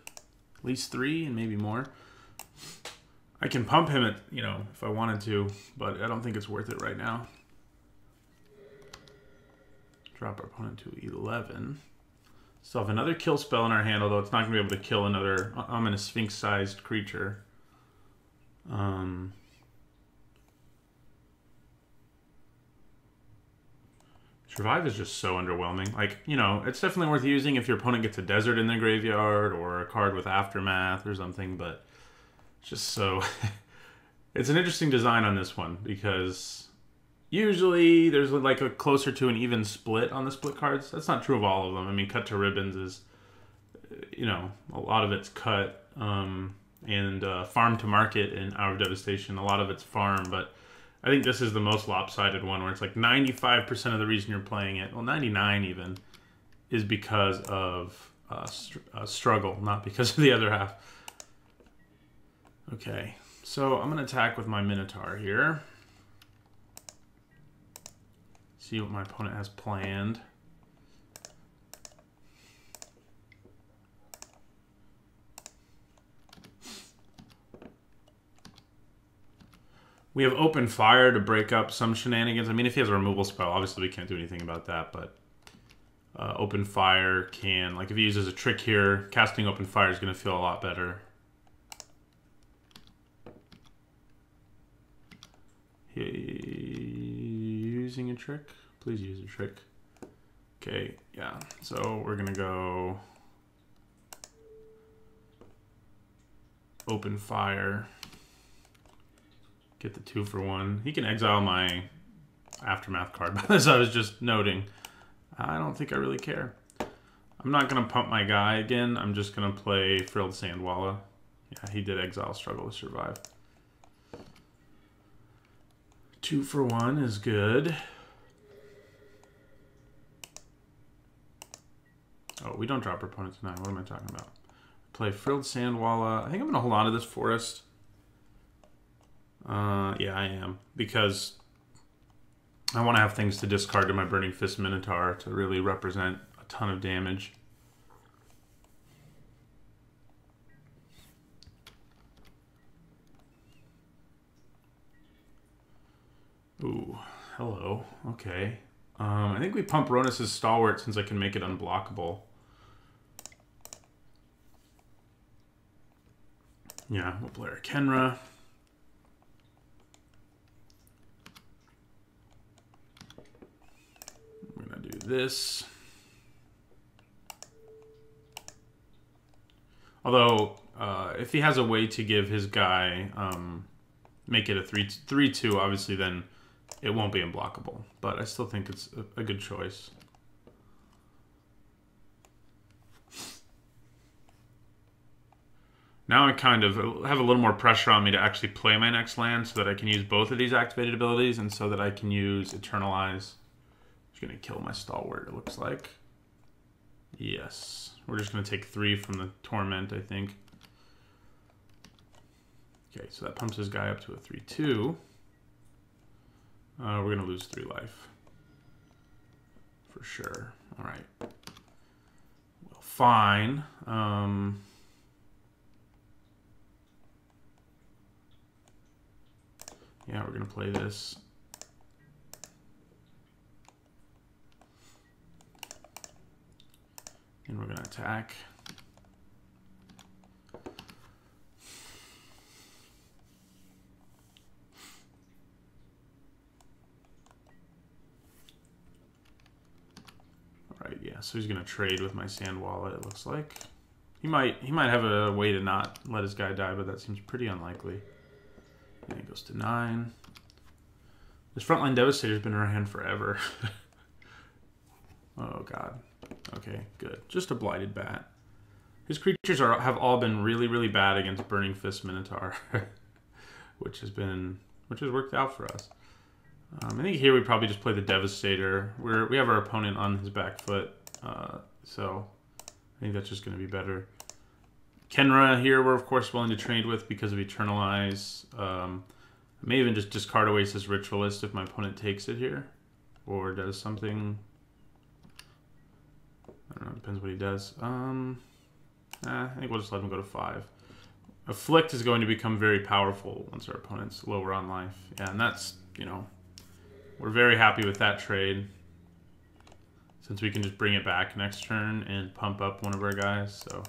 at least three and maybe more. I can pump him at, you know, if I wanted to, but I don't think it's worth it right now. Drop our opponent to 11. Still have another kill spell in our hand, although it's not going to be able to kill another... I'm in a Sphinx-sized creature. Um... Survive is just so underwhelming. Like, you know, it's definitely worth using if your opponent gets a desert in their graveyard or a card with Aftermath or something, but just so... it's an interesting design on this one because usually there's like a closer to an even split on the split cards. That's not true of all of them. I mean, cut to ribbons is, you know, a lot of it's cut. Um, and uh, farm to market in Hour of Devastation, a lot of it's farm, but I think this is the most lopsided one where it's like 95% of the reason you're playing it, well, 99 even, is because of uh, str uh, struggle, not because of the other half. Okay, so I'm going to attack with my Minotaur here. See what my opponent has planned. We have open fire to break up some shenanigans. I mean, if he has a removal spell, obviously we can't do anything about that, but uh, open fire can, like if he uses a trick here, casting open fire is going to feel a lot better. Using a trick? Please use a trick. Okay, yeah. So we're gonna go open fire. Get the two for one. He can exile my aftermath card, but as I was just noting. I don't think I really care. I'm not gonna pump my guy again. I'm just gonna play Frilled Sandwalla. Yeah, he did exile struggle to survive. Two for one is good. Oh, we don't drop our opponent tonight. What am I talking about? Play Frilled Sandwalla. I think I'm going to hold on to this Forest. Uh, yeah, I am. Because I want to have things to discard to my Burning Fist Minotaur to really represent a ton of damage. Ooh, hello. Okay. Um, I think we pump Rhonas' Stalwart since I can make it unblockable. Yeah, we'll play our Khenra. We're to do this. Although, uh, if he has a way to give his guy, um, make it a 3-2, three, three, two, obviously then it won't be unblockable. But I still think it's a, a good choice. Now I kind of have a little more pressure on me to actually play my next land so that I can use both of these activated abilities and so that I can use Eternalize. It's going to kill my Stalwart, it looks like. Yes. We're just going to take three from the Torment, I think. Okay, so that pumps this guy up to a 3-2. Uh, we're going to lose three life. For sure. All right. Well, fine. Um... Yeah, we're going to play this. And we're going to attack. Alright, yeah, so he's going to trade with my Sandwalla, it looks like. He might he might have a way to not let his guy die, but that seems pretty unlikely. And it goes to nine. This frontline devastator's been in our hand forever. oh god. Okay, good. Just a blighted bat. His creatures are have all been really, really bad against Burning Fist Minotaur, which has been which has worked out for us. Um, I think here we probably just play the Devastator. We're we have our opponent on his back foot, uh, so I think that's just going to be better. Khenra here we're of course willing to trade with because of Eternalize. Um, I may even just discard Oasis Ritualist if my opponent takes it here. Or does something... I don't know, depends what he does. Um, eh, I think we'll just let him go to 5. Afflict is going to become very powerful once our opponent's lower on life. Yeah, and that's, you know, we're very happy with that trade. Since we can just bring it back next turn and pump up one of our guys, so...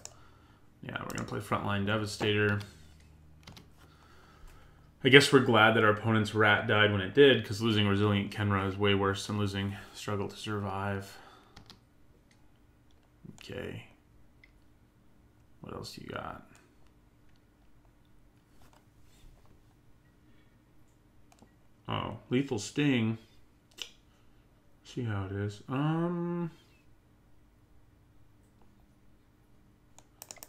Yeah, we're going to play Frontline Devastator. I guess we're glad that our opponent's rat died when it did, because losing Resilient Khenra is way worse than losing Struggle to Survive. Okay. What else you got? Oh, Lethal Sting. See how it is. Um...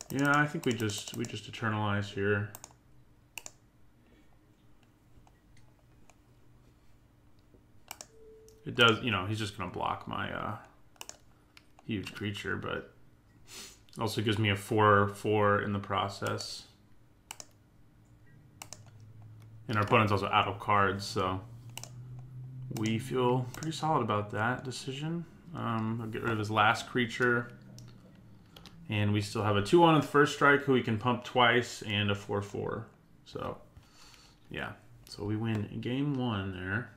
Yeah, I think we just we just eternalize here. It does, you know, he's just to block my uh, huge creature, but also gives me a 4-4 in the process. And our opponent's also out of cards, so we feel pretty solid about that decision. Um, I'll get rid of his last creature. And we still have a 2 on with first strike who we can pump twice and a 4 4. So, yeah. So we win game one there.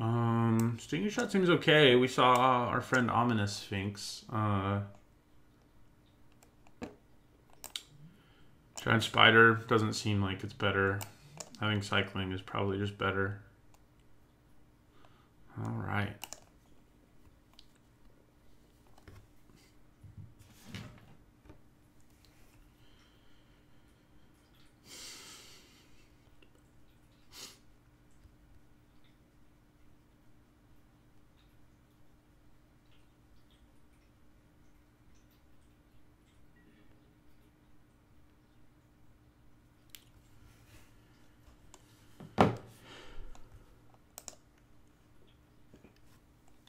Um, Shot seems okay. We saw our friend Ominous Sphinx. Uh, Giant Spider doesn't seem like it's better. I think cycling is probably just better. All right.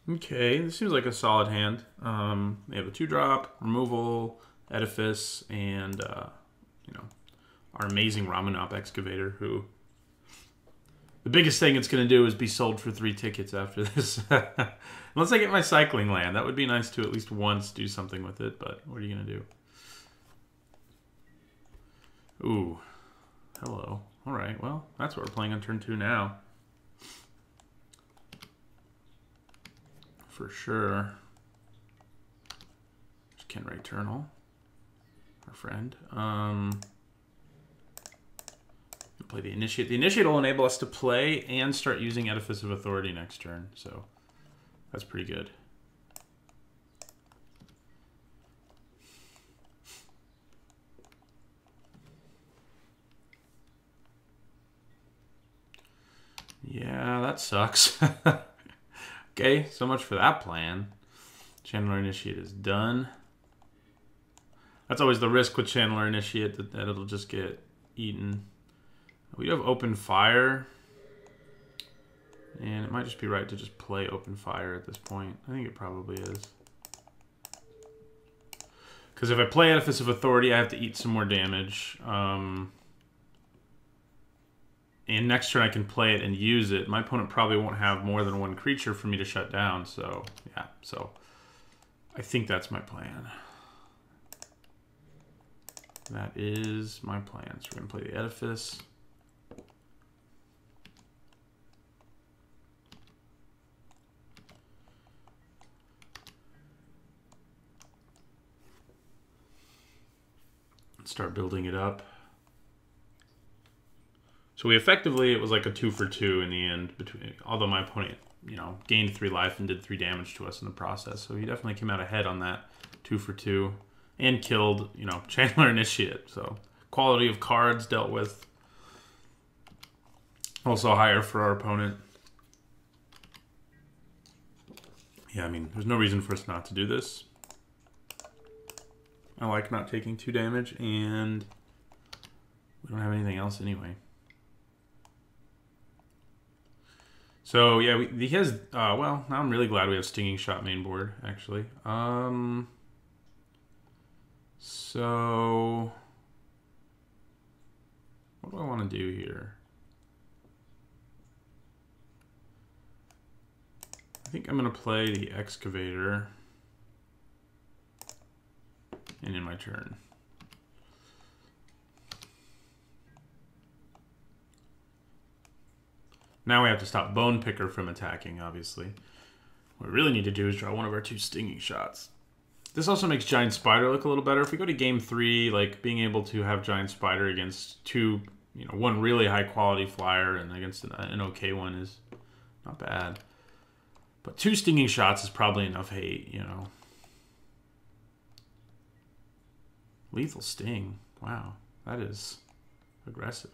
Okay, this seems like a solid hand. Um, have a two drop, removal, edifice, and uh, you know our amazing Ramunap excavator. Who the biggest thing it's going to do is be sold for three tickets after this. Unless I get my cycling land, that would be nice to at least once do something with it. But what are you going to do? Ooh, hello. All right, well that's what we're playing on turn two now. for sure. There's Eternal, our friend. Um, play the Initiate. The Initiate will enable us to play and start using Edifice of Authority next turn, so that's pretty good. Yeah, that sucks. okay, so much for that plan. Channeler Initiate is done. That's always the risk with Channeler Initiate, that, that it'll just get eaten. We have Open Fire. And it might just be right to just play Open Fire at this point. I think it probably is. Because if I play Edifice of Authority, I have to eat some more damage. Um, and next turn I can play it and use it. My opponent probably won't have more than one creature for me to shut down. So, yeah. So, I think that's my plan. That is my plan. So we're going to play the Edifice. Start building it up. So we effectively, it was like a two for two in the end, between although my opponent, you know, gained three life and did three damage to us in the process. So he definitely came out ahead on that two for two and killed, you know, Channeler Initiate. So quality of cards dealt with. Also higher for our opponent. Yeah, I mean, there's no reason for us not to do this. I like not taking two damage, and we don't have anything else anyway. So yeah, we, he has. Uh, well, I'm really glad we have Stinging Shot main board. Actually, um, so what do I want to do here? I think I'm gonna play the Excavator, and in my turn. Now we have to stop Bone Picker from attacking, obviously. What we really need to do is draw one of our two stinging shots. This also makes Giant Spider look a little better. If we go to game three, like being able to have Giant Spider against two, you know, one really high quality flyer and against an, an okay one is not bad. But two stinging shots is probably enough hate, you know. Lethal sting. Wow, that is aggressive.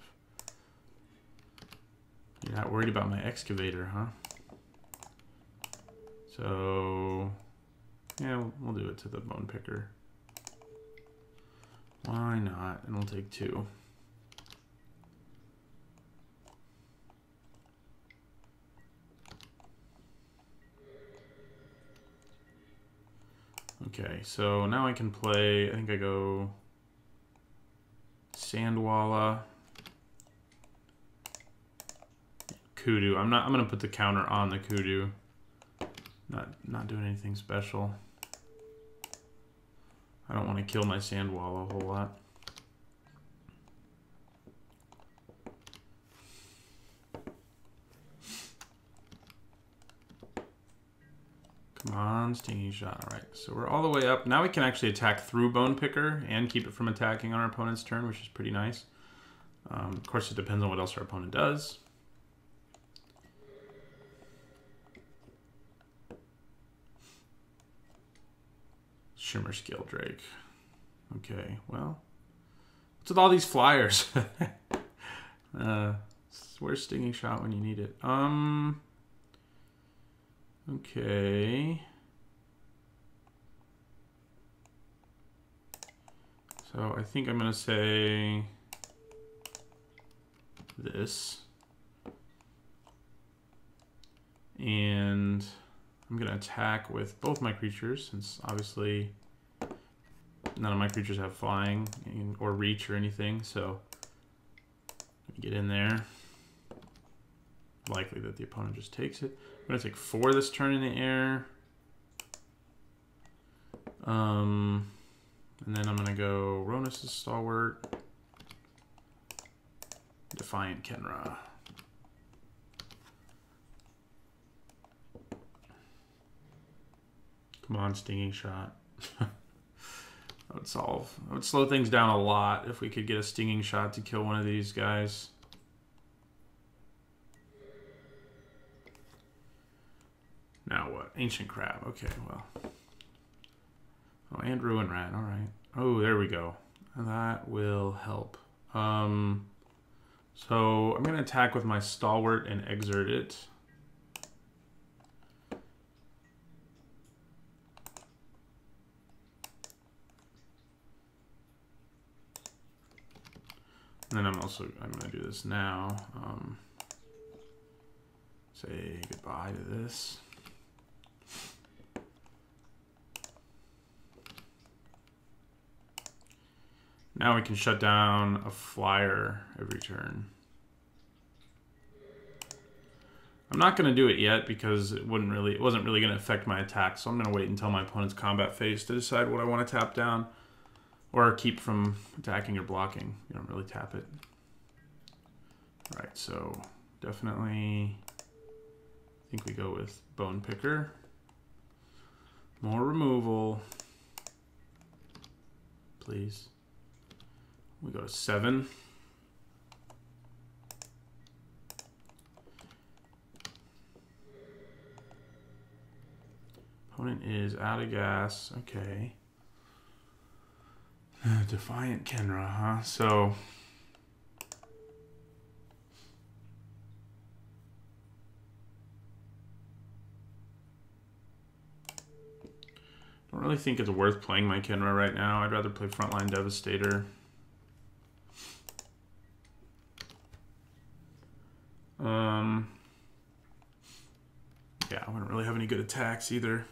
You're not worried about my excavator, huh? So, yeah, we'll, we'll do it to the bone picker. Why not? And we'll take two. Okay, so now I can play, I think I go Sandwalla. Kudu. I'm not. I'm gonna put the counter on the Kudu. Not not doing anything special. I don't want to kill my Sandwalla whole lot. Come on, stinging shot. All right, so we're all the way up. Now we can actually attack through Bone Picker and keep it from attacking on our opponent's turn, which is pretty nice. Um, of course, it depends on what else our opponent does. Shimmerscale Drake. Okay, well, what's with all these flyers? uh, where's Stinging Shot when you need it? Um, okay. So I think I'm going to say this. And I'm going to attack with both my creatures, since obviously none of my creatures have flying or reach or anything, so get in there. Likely that the opponent just takes it. I'm going to take four this turn in the air. Um, and then I'm going to go Rhonas' Stalwart, Defiant Khenra. Come on, stinging shot. that would solve. That would slow things down a lot if we could get a stinging shot to kill one of these guys. Now what? Ancient crab. Okay, well. Oh, and ruin rat. All right. Oh, there we go. That will help. Um, So I'm going to attack with my Stalwart and exert it. And then I'm also, I'm going to do this now. Um, say goodbye to this. Now we can shut down a flyer every turn. I'm not going to do it yet because it wouldn't really, it wasn't really going to affect my attack. So I'm going to wait until my opponent's combat phase to decide what I want to tap down or keep from attacking or blocking. You don't really tap it. All right, so definitely, I think we go with Bone Picker. More removal, please. We go to seven. Opponent is out of gas. Okay. Defiant Khenra, huh? So. Don't really think it's worth playing my Khenra right now. I'd rather play Frontline Devastator. Um, yeah, I wouldn't really have any good attacks either.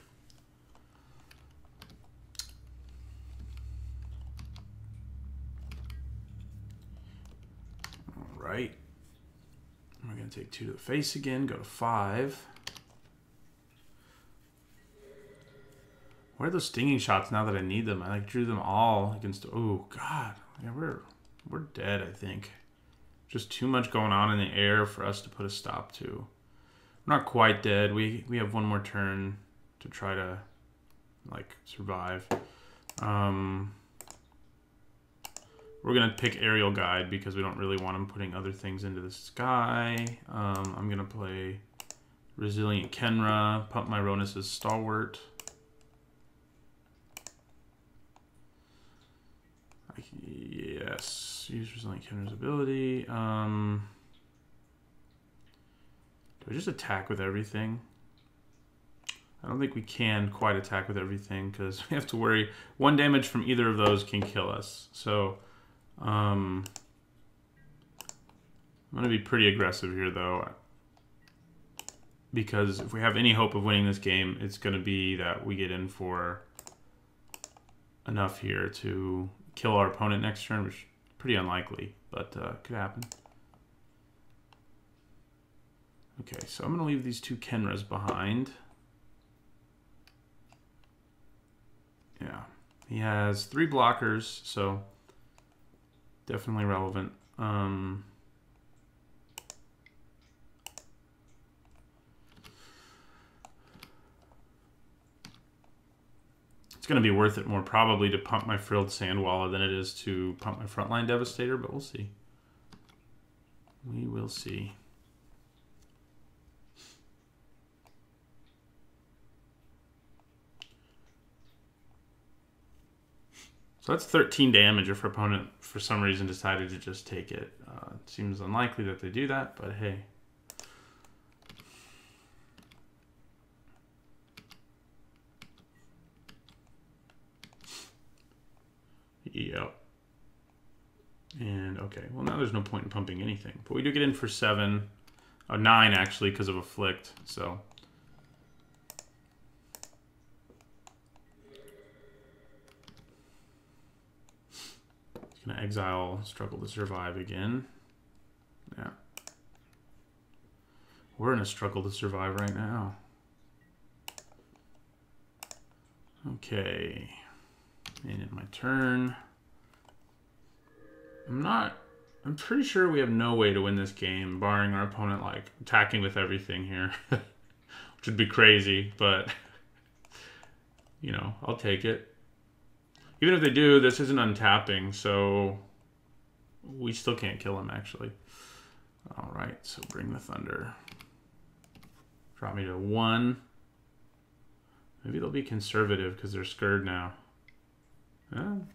All right. We're going to take two to the face again, go to five. Where are those stinging shots now that I need them? I like drew them all against. Oh God, yeah, we're we're dead. I think. Just too much going on in the air for us to put a stop to. We're not quite dead. We we have one more turn to try to like survive. Um, we're gonna pick aerial guide because we don't really want him putting other things into the sky. Um, I'm gonna play resilient Khenra, pump my Rhonas's stalwart. Yes, use resilient Khenra's ability. Um, do I just attack with everything? I don't think we can quite attack with everything because we have to worry. One damage from either of those can kill us. So, um, I'm going to be pretty aggressive here, though. Because if we have any hope of winning this game, it's going to be that we get in for enough here to kill our opponent next turn, which is pretty unlikely, but uh, could happen. Okay, so I'm going to leave these two Khenras behind. Yeah, he has three blockers, so definitely relevant. Um, it's going to be worth it more probably to pump my frilled sandwalla than it is to pump my frontline devastator, but we'll see. We will see. So that's 13 damage if our opponent, for some reason, decided to just take it. Uh, it seems unlikely that they do that, but hey. Yep. And okay, well now there's no point in pumping anything. But we do get in for seven, oh, nine actually because of afflict. So gonna exile, struggle to survive again. Yeah, we're in a struggle to survive right now. Okay. And in my turn, I'm not, I'm pretty sure we have no way to win this game, barring our opponent like attacking with everything here, which would be crazy, but you know, I'll take it. Even if they do, this isn't untapping, so we still can't kill him actually. All right, so bring the thunder. Drop me to one. Maybe they'll be conservative because they're scared now.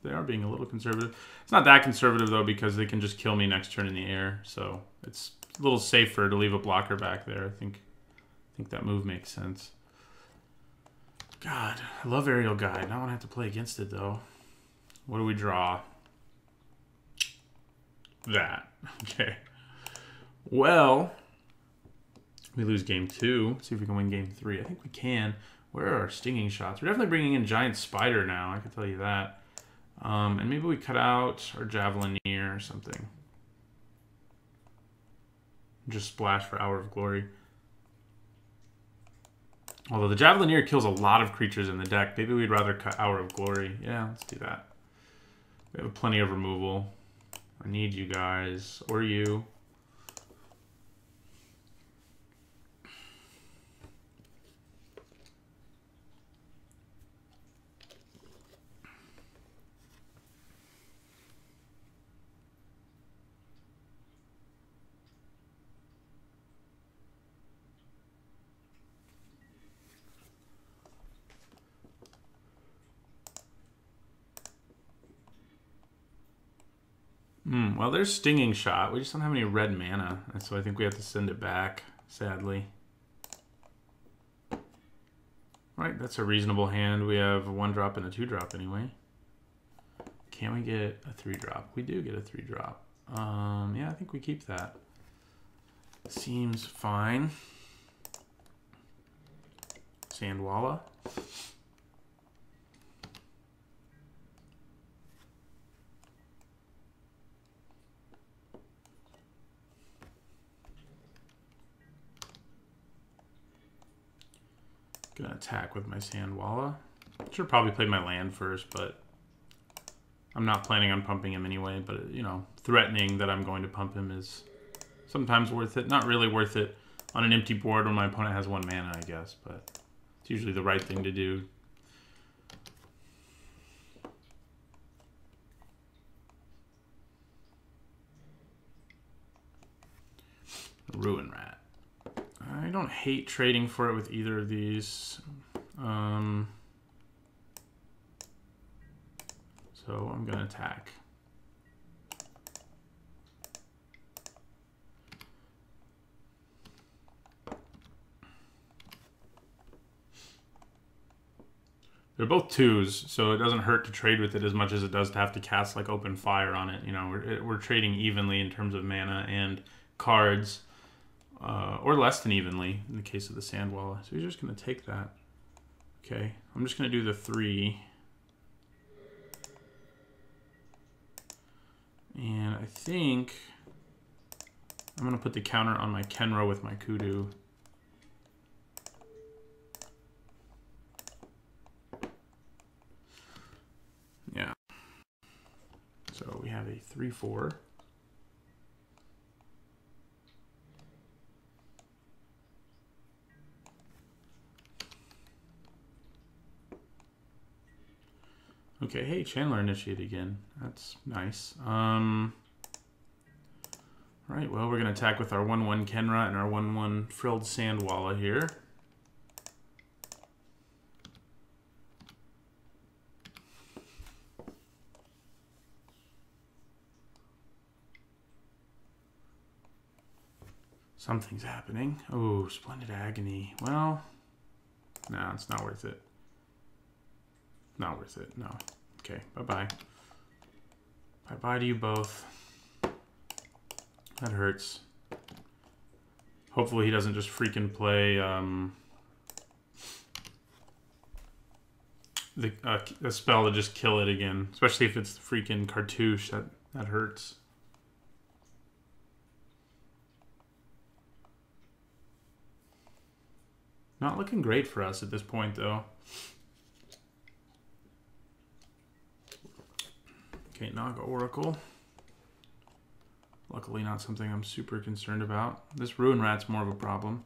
They are being a little conservative. It's not that conservative though because they can just kill me next turn in the air, so it's a little safer to leave a blocker back there. I think I think that move makes sense. God, I love Aerial Guide. I don't want to have to play against it though. What do we draw? That. Okay. Well, we lose game two. Let's see if we can win game three. I think we can. Where are our stinging shots? We're definitely bringing in Giant Spider now. I can tell you that. Um, and maybe we cut out our Javelineer or something. Just splash for Hour of Glory. Although the Javelineer kills a lot of creatures in the deck, maybe we'd rather cut Hour of Glory. Yeah, let's do that. We have plenty of removal. I need you guys, or you. Hmm, well, there's Stinging Shot. We just don't have any red mana, so I think we have to send it back, sadly. Right, that's a reasonable hand. We have a one drop and a two drop anyway. Can we get a three drop? We do get a three drop. Um, yeah, I think we keep that. Seems fine. Sandwalla. Gonna attack with my Sandwalla. Should probably play my land first, but I'm not planning on pumping him anyway. But, you know, threatening that I'm going to pump him is sometimes worth it. Not really worth it on an empty board when my opponent has one mana, I guess. But it's usually the right thing to do. Ruin Rat. I don't hate trading for it with either of these. Um, so I'm going to attack. They're both twos, so it doesn't hurt to trade with it as much as it does to have to cast like open fire on it. You know, we're, we're trading evenly in terms of mana and cards uh, or less than evenly in the case of the Sandwalla. So you're just going to take that. Okay, I'm just going to do the three. And I think I'm going to put the counter on my Khenra with my Kudu. Yeah. So we have a 3-4. Okay, hey, Channeler initiate again. That's nice. Um, right, well, we're going to attack with our 1-1 Khenra and our 1-1 Frilled Sandwalla here. Something's happening. Oh, Splendid Agony. Well, no, it's not worth it. Not worth it, no. Okay, bye-bye. Bye-bye to you both. That hurts. Hopefully he doesn't just freaking play um, the uh, a spell to just kill it again. Especially if it's the freaking cartouche. That, that hurts. Not looking great for us at this point, though. Okay, Naga Oracle. Luckily not something I'm super concerned about. This Ruin Rat's more of a problem.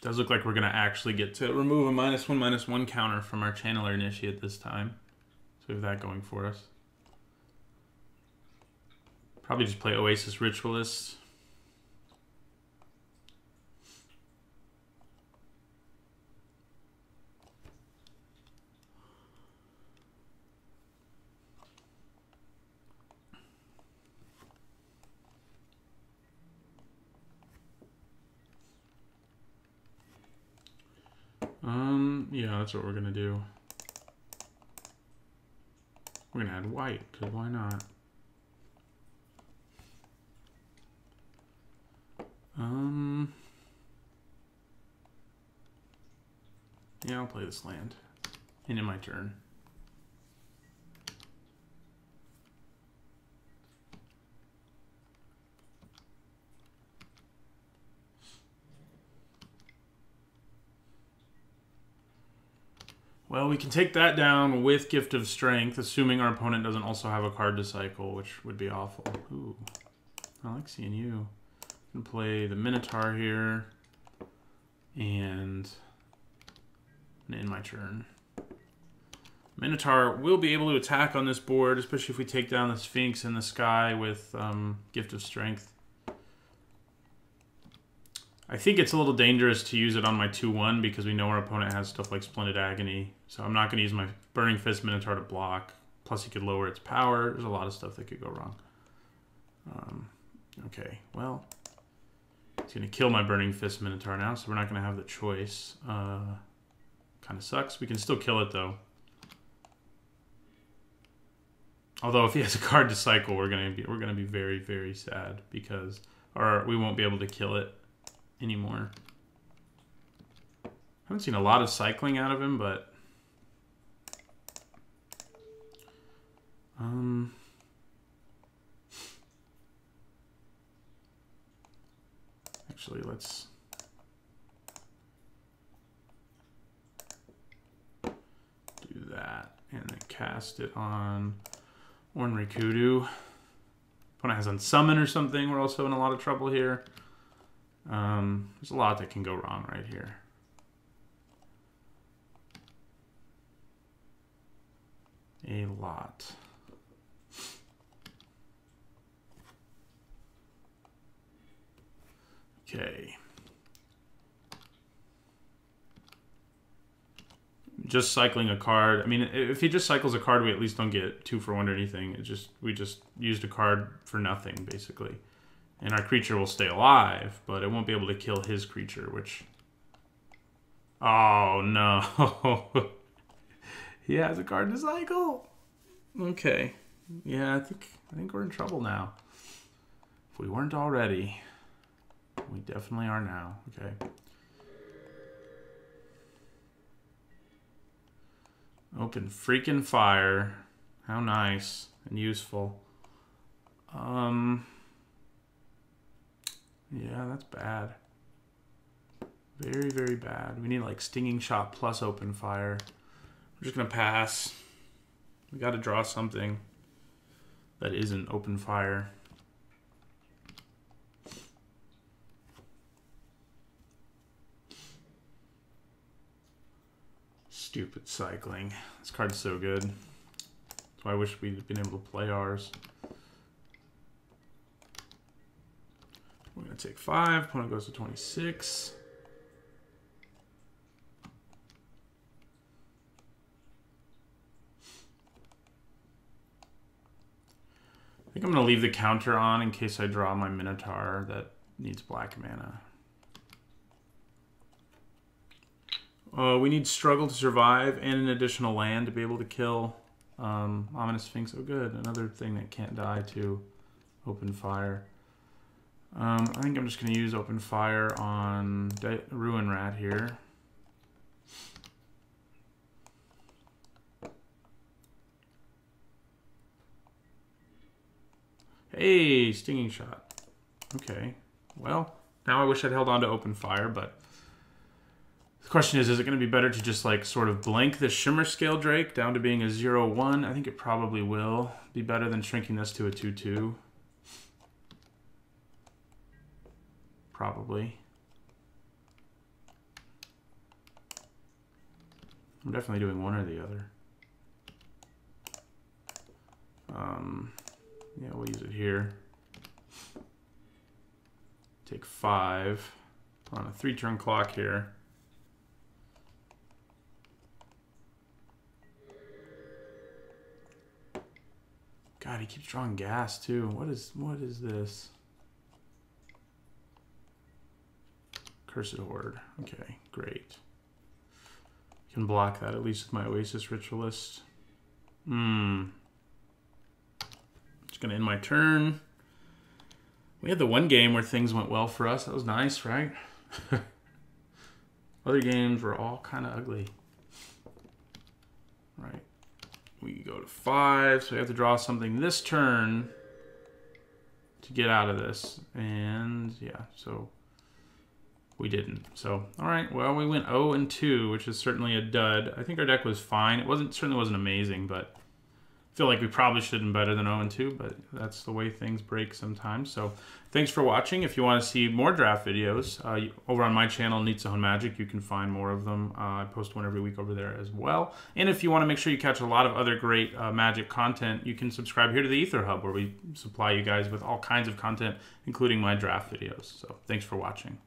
Does look like we're going to actually get to remove a minus one, minus one counter from our Channeler Initiate this time. So we have that going for us. Probably just play Oasis Ritualist. Um, yeah, that's what we're gonna do. We're gonna add white, because why not? Um, yeah, I'll play this land. And in my turn. Well, we can take that down with Gift of Strength, assuming our opponent doesn't also have a card to cycle, which would be awful. Ooh, I like seeing you. I'm gonna play the Minotaur here, and in my turn. Minotaur will be able to attack on this board, especially if we take down the Sphinx in the sky with um, Gift of Strength. I think it's a little dangerous to use it on my 2-1 because we know our opponent has stuff like Splendid Agony. So I'm not going to use my Burning Fist Minotaur to block. Plus he could lower its power. There's a lot of stuff that could go wrong. Um, okay, well, it's going to kill my Burning Fist Minotaur now, so we're not going to have the choice. Uh, kind of sucks. We can still kill it, though. Although if he has a card to cycle, we're gonna be we're gonna be very very sad because or we won't be able to kill it anymore. I haven't seen a lot of cycling out of him, but um actually let's do that and then cast it on Ornery Kudu. Opponent has Unsummon or something, we're also in a lot of trouble here. Um, there's a lot that can go wrong right here. A lot. Okay. Just cycling a card. I mean, if he just cycles a card, we at least don't get two for one or anything. It just we just used a card for nothing, basically and our creature will stay alive, but it won't be able to kill his creature, which... Oh, no. he has a card to cycle. Okay. Yeah, I think I think we're in trouble now. If we weren't already, we definitely are now. Okay. Open freaking fire. How nice and useful. Um... Yeah, that's bad. Very, very bad. We need like Stinging Shot plus Open Fire. We're just going to pass. We got to draw something that isn't Open Fire. Stupid cycling. This card's so good. So I wish we'd been able to play ours. We're going to take 5. Opponent goes to 26. I think I'm going to leave the counter on in case I draw my Minotaur that needs black mana. Uh, we need Struggle to Survive and an additional land to be able to kill um, Ominous Sphinx. Oh good, another thing that can't die to open fire. Um, I think I'm just going to use open fire on De Ruin Rat here. Hey, stinging shot. Okay. Well, now I wish I'd held on to open fire, but the question is, is it going to be better to just like sort of blank the Shimmerscale Drake down to being a 0-1? I think it probably will be better than shrinking this to a 2-2. Probably. I'm definitely doing one or the other. Um, yeah, we'll use it here. Take five on a three turn clock here. God, he keeps drawing gas too. What is what is this? Cursed Horde. Okay, great. Can block that at least with my Oasis Ritualist. Hmm. Just gonna end my turn. We had the one game where things went well for us. That was nice, right? Other games were all kind of ugly. Right. We go to five, so we have to draw something this turn to get out of this. And yeah, so we didn't. So, all right. Well, we went 0 and 2, which is certainly a dud. I think our deck was fine. It wasn't certainly wasn't amazing, but I feel like we probably should have been better than 0 and 2, but that's the way things break sometimes. So, thanks for watching. If you want to see more draft videos, uh, over on my channel, Nizzahon Magic, you can find more of them. Uh, I post one every week over there as well. And if you want to make sure you catch a lot of other great uh, Magic content, you can subscribe here to the Aether Hub, where we supply you guys with all kinds of content, including my draft videos. So, thanks for watching.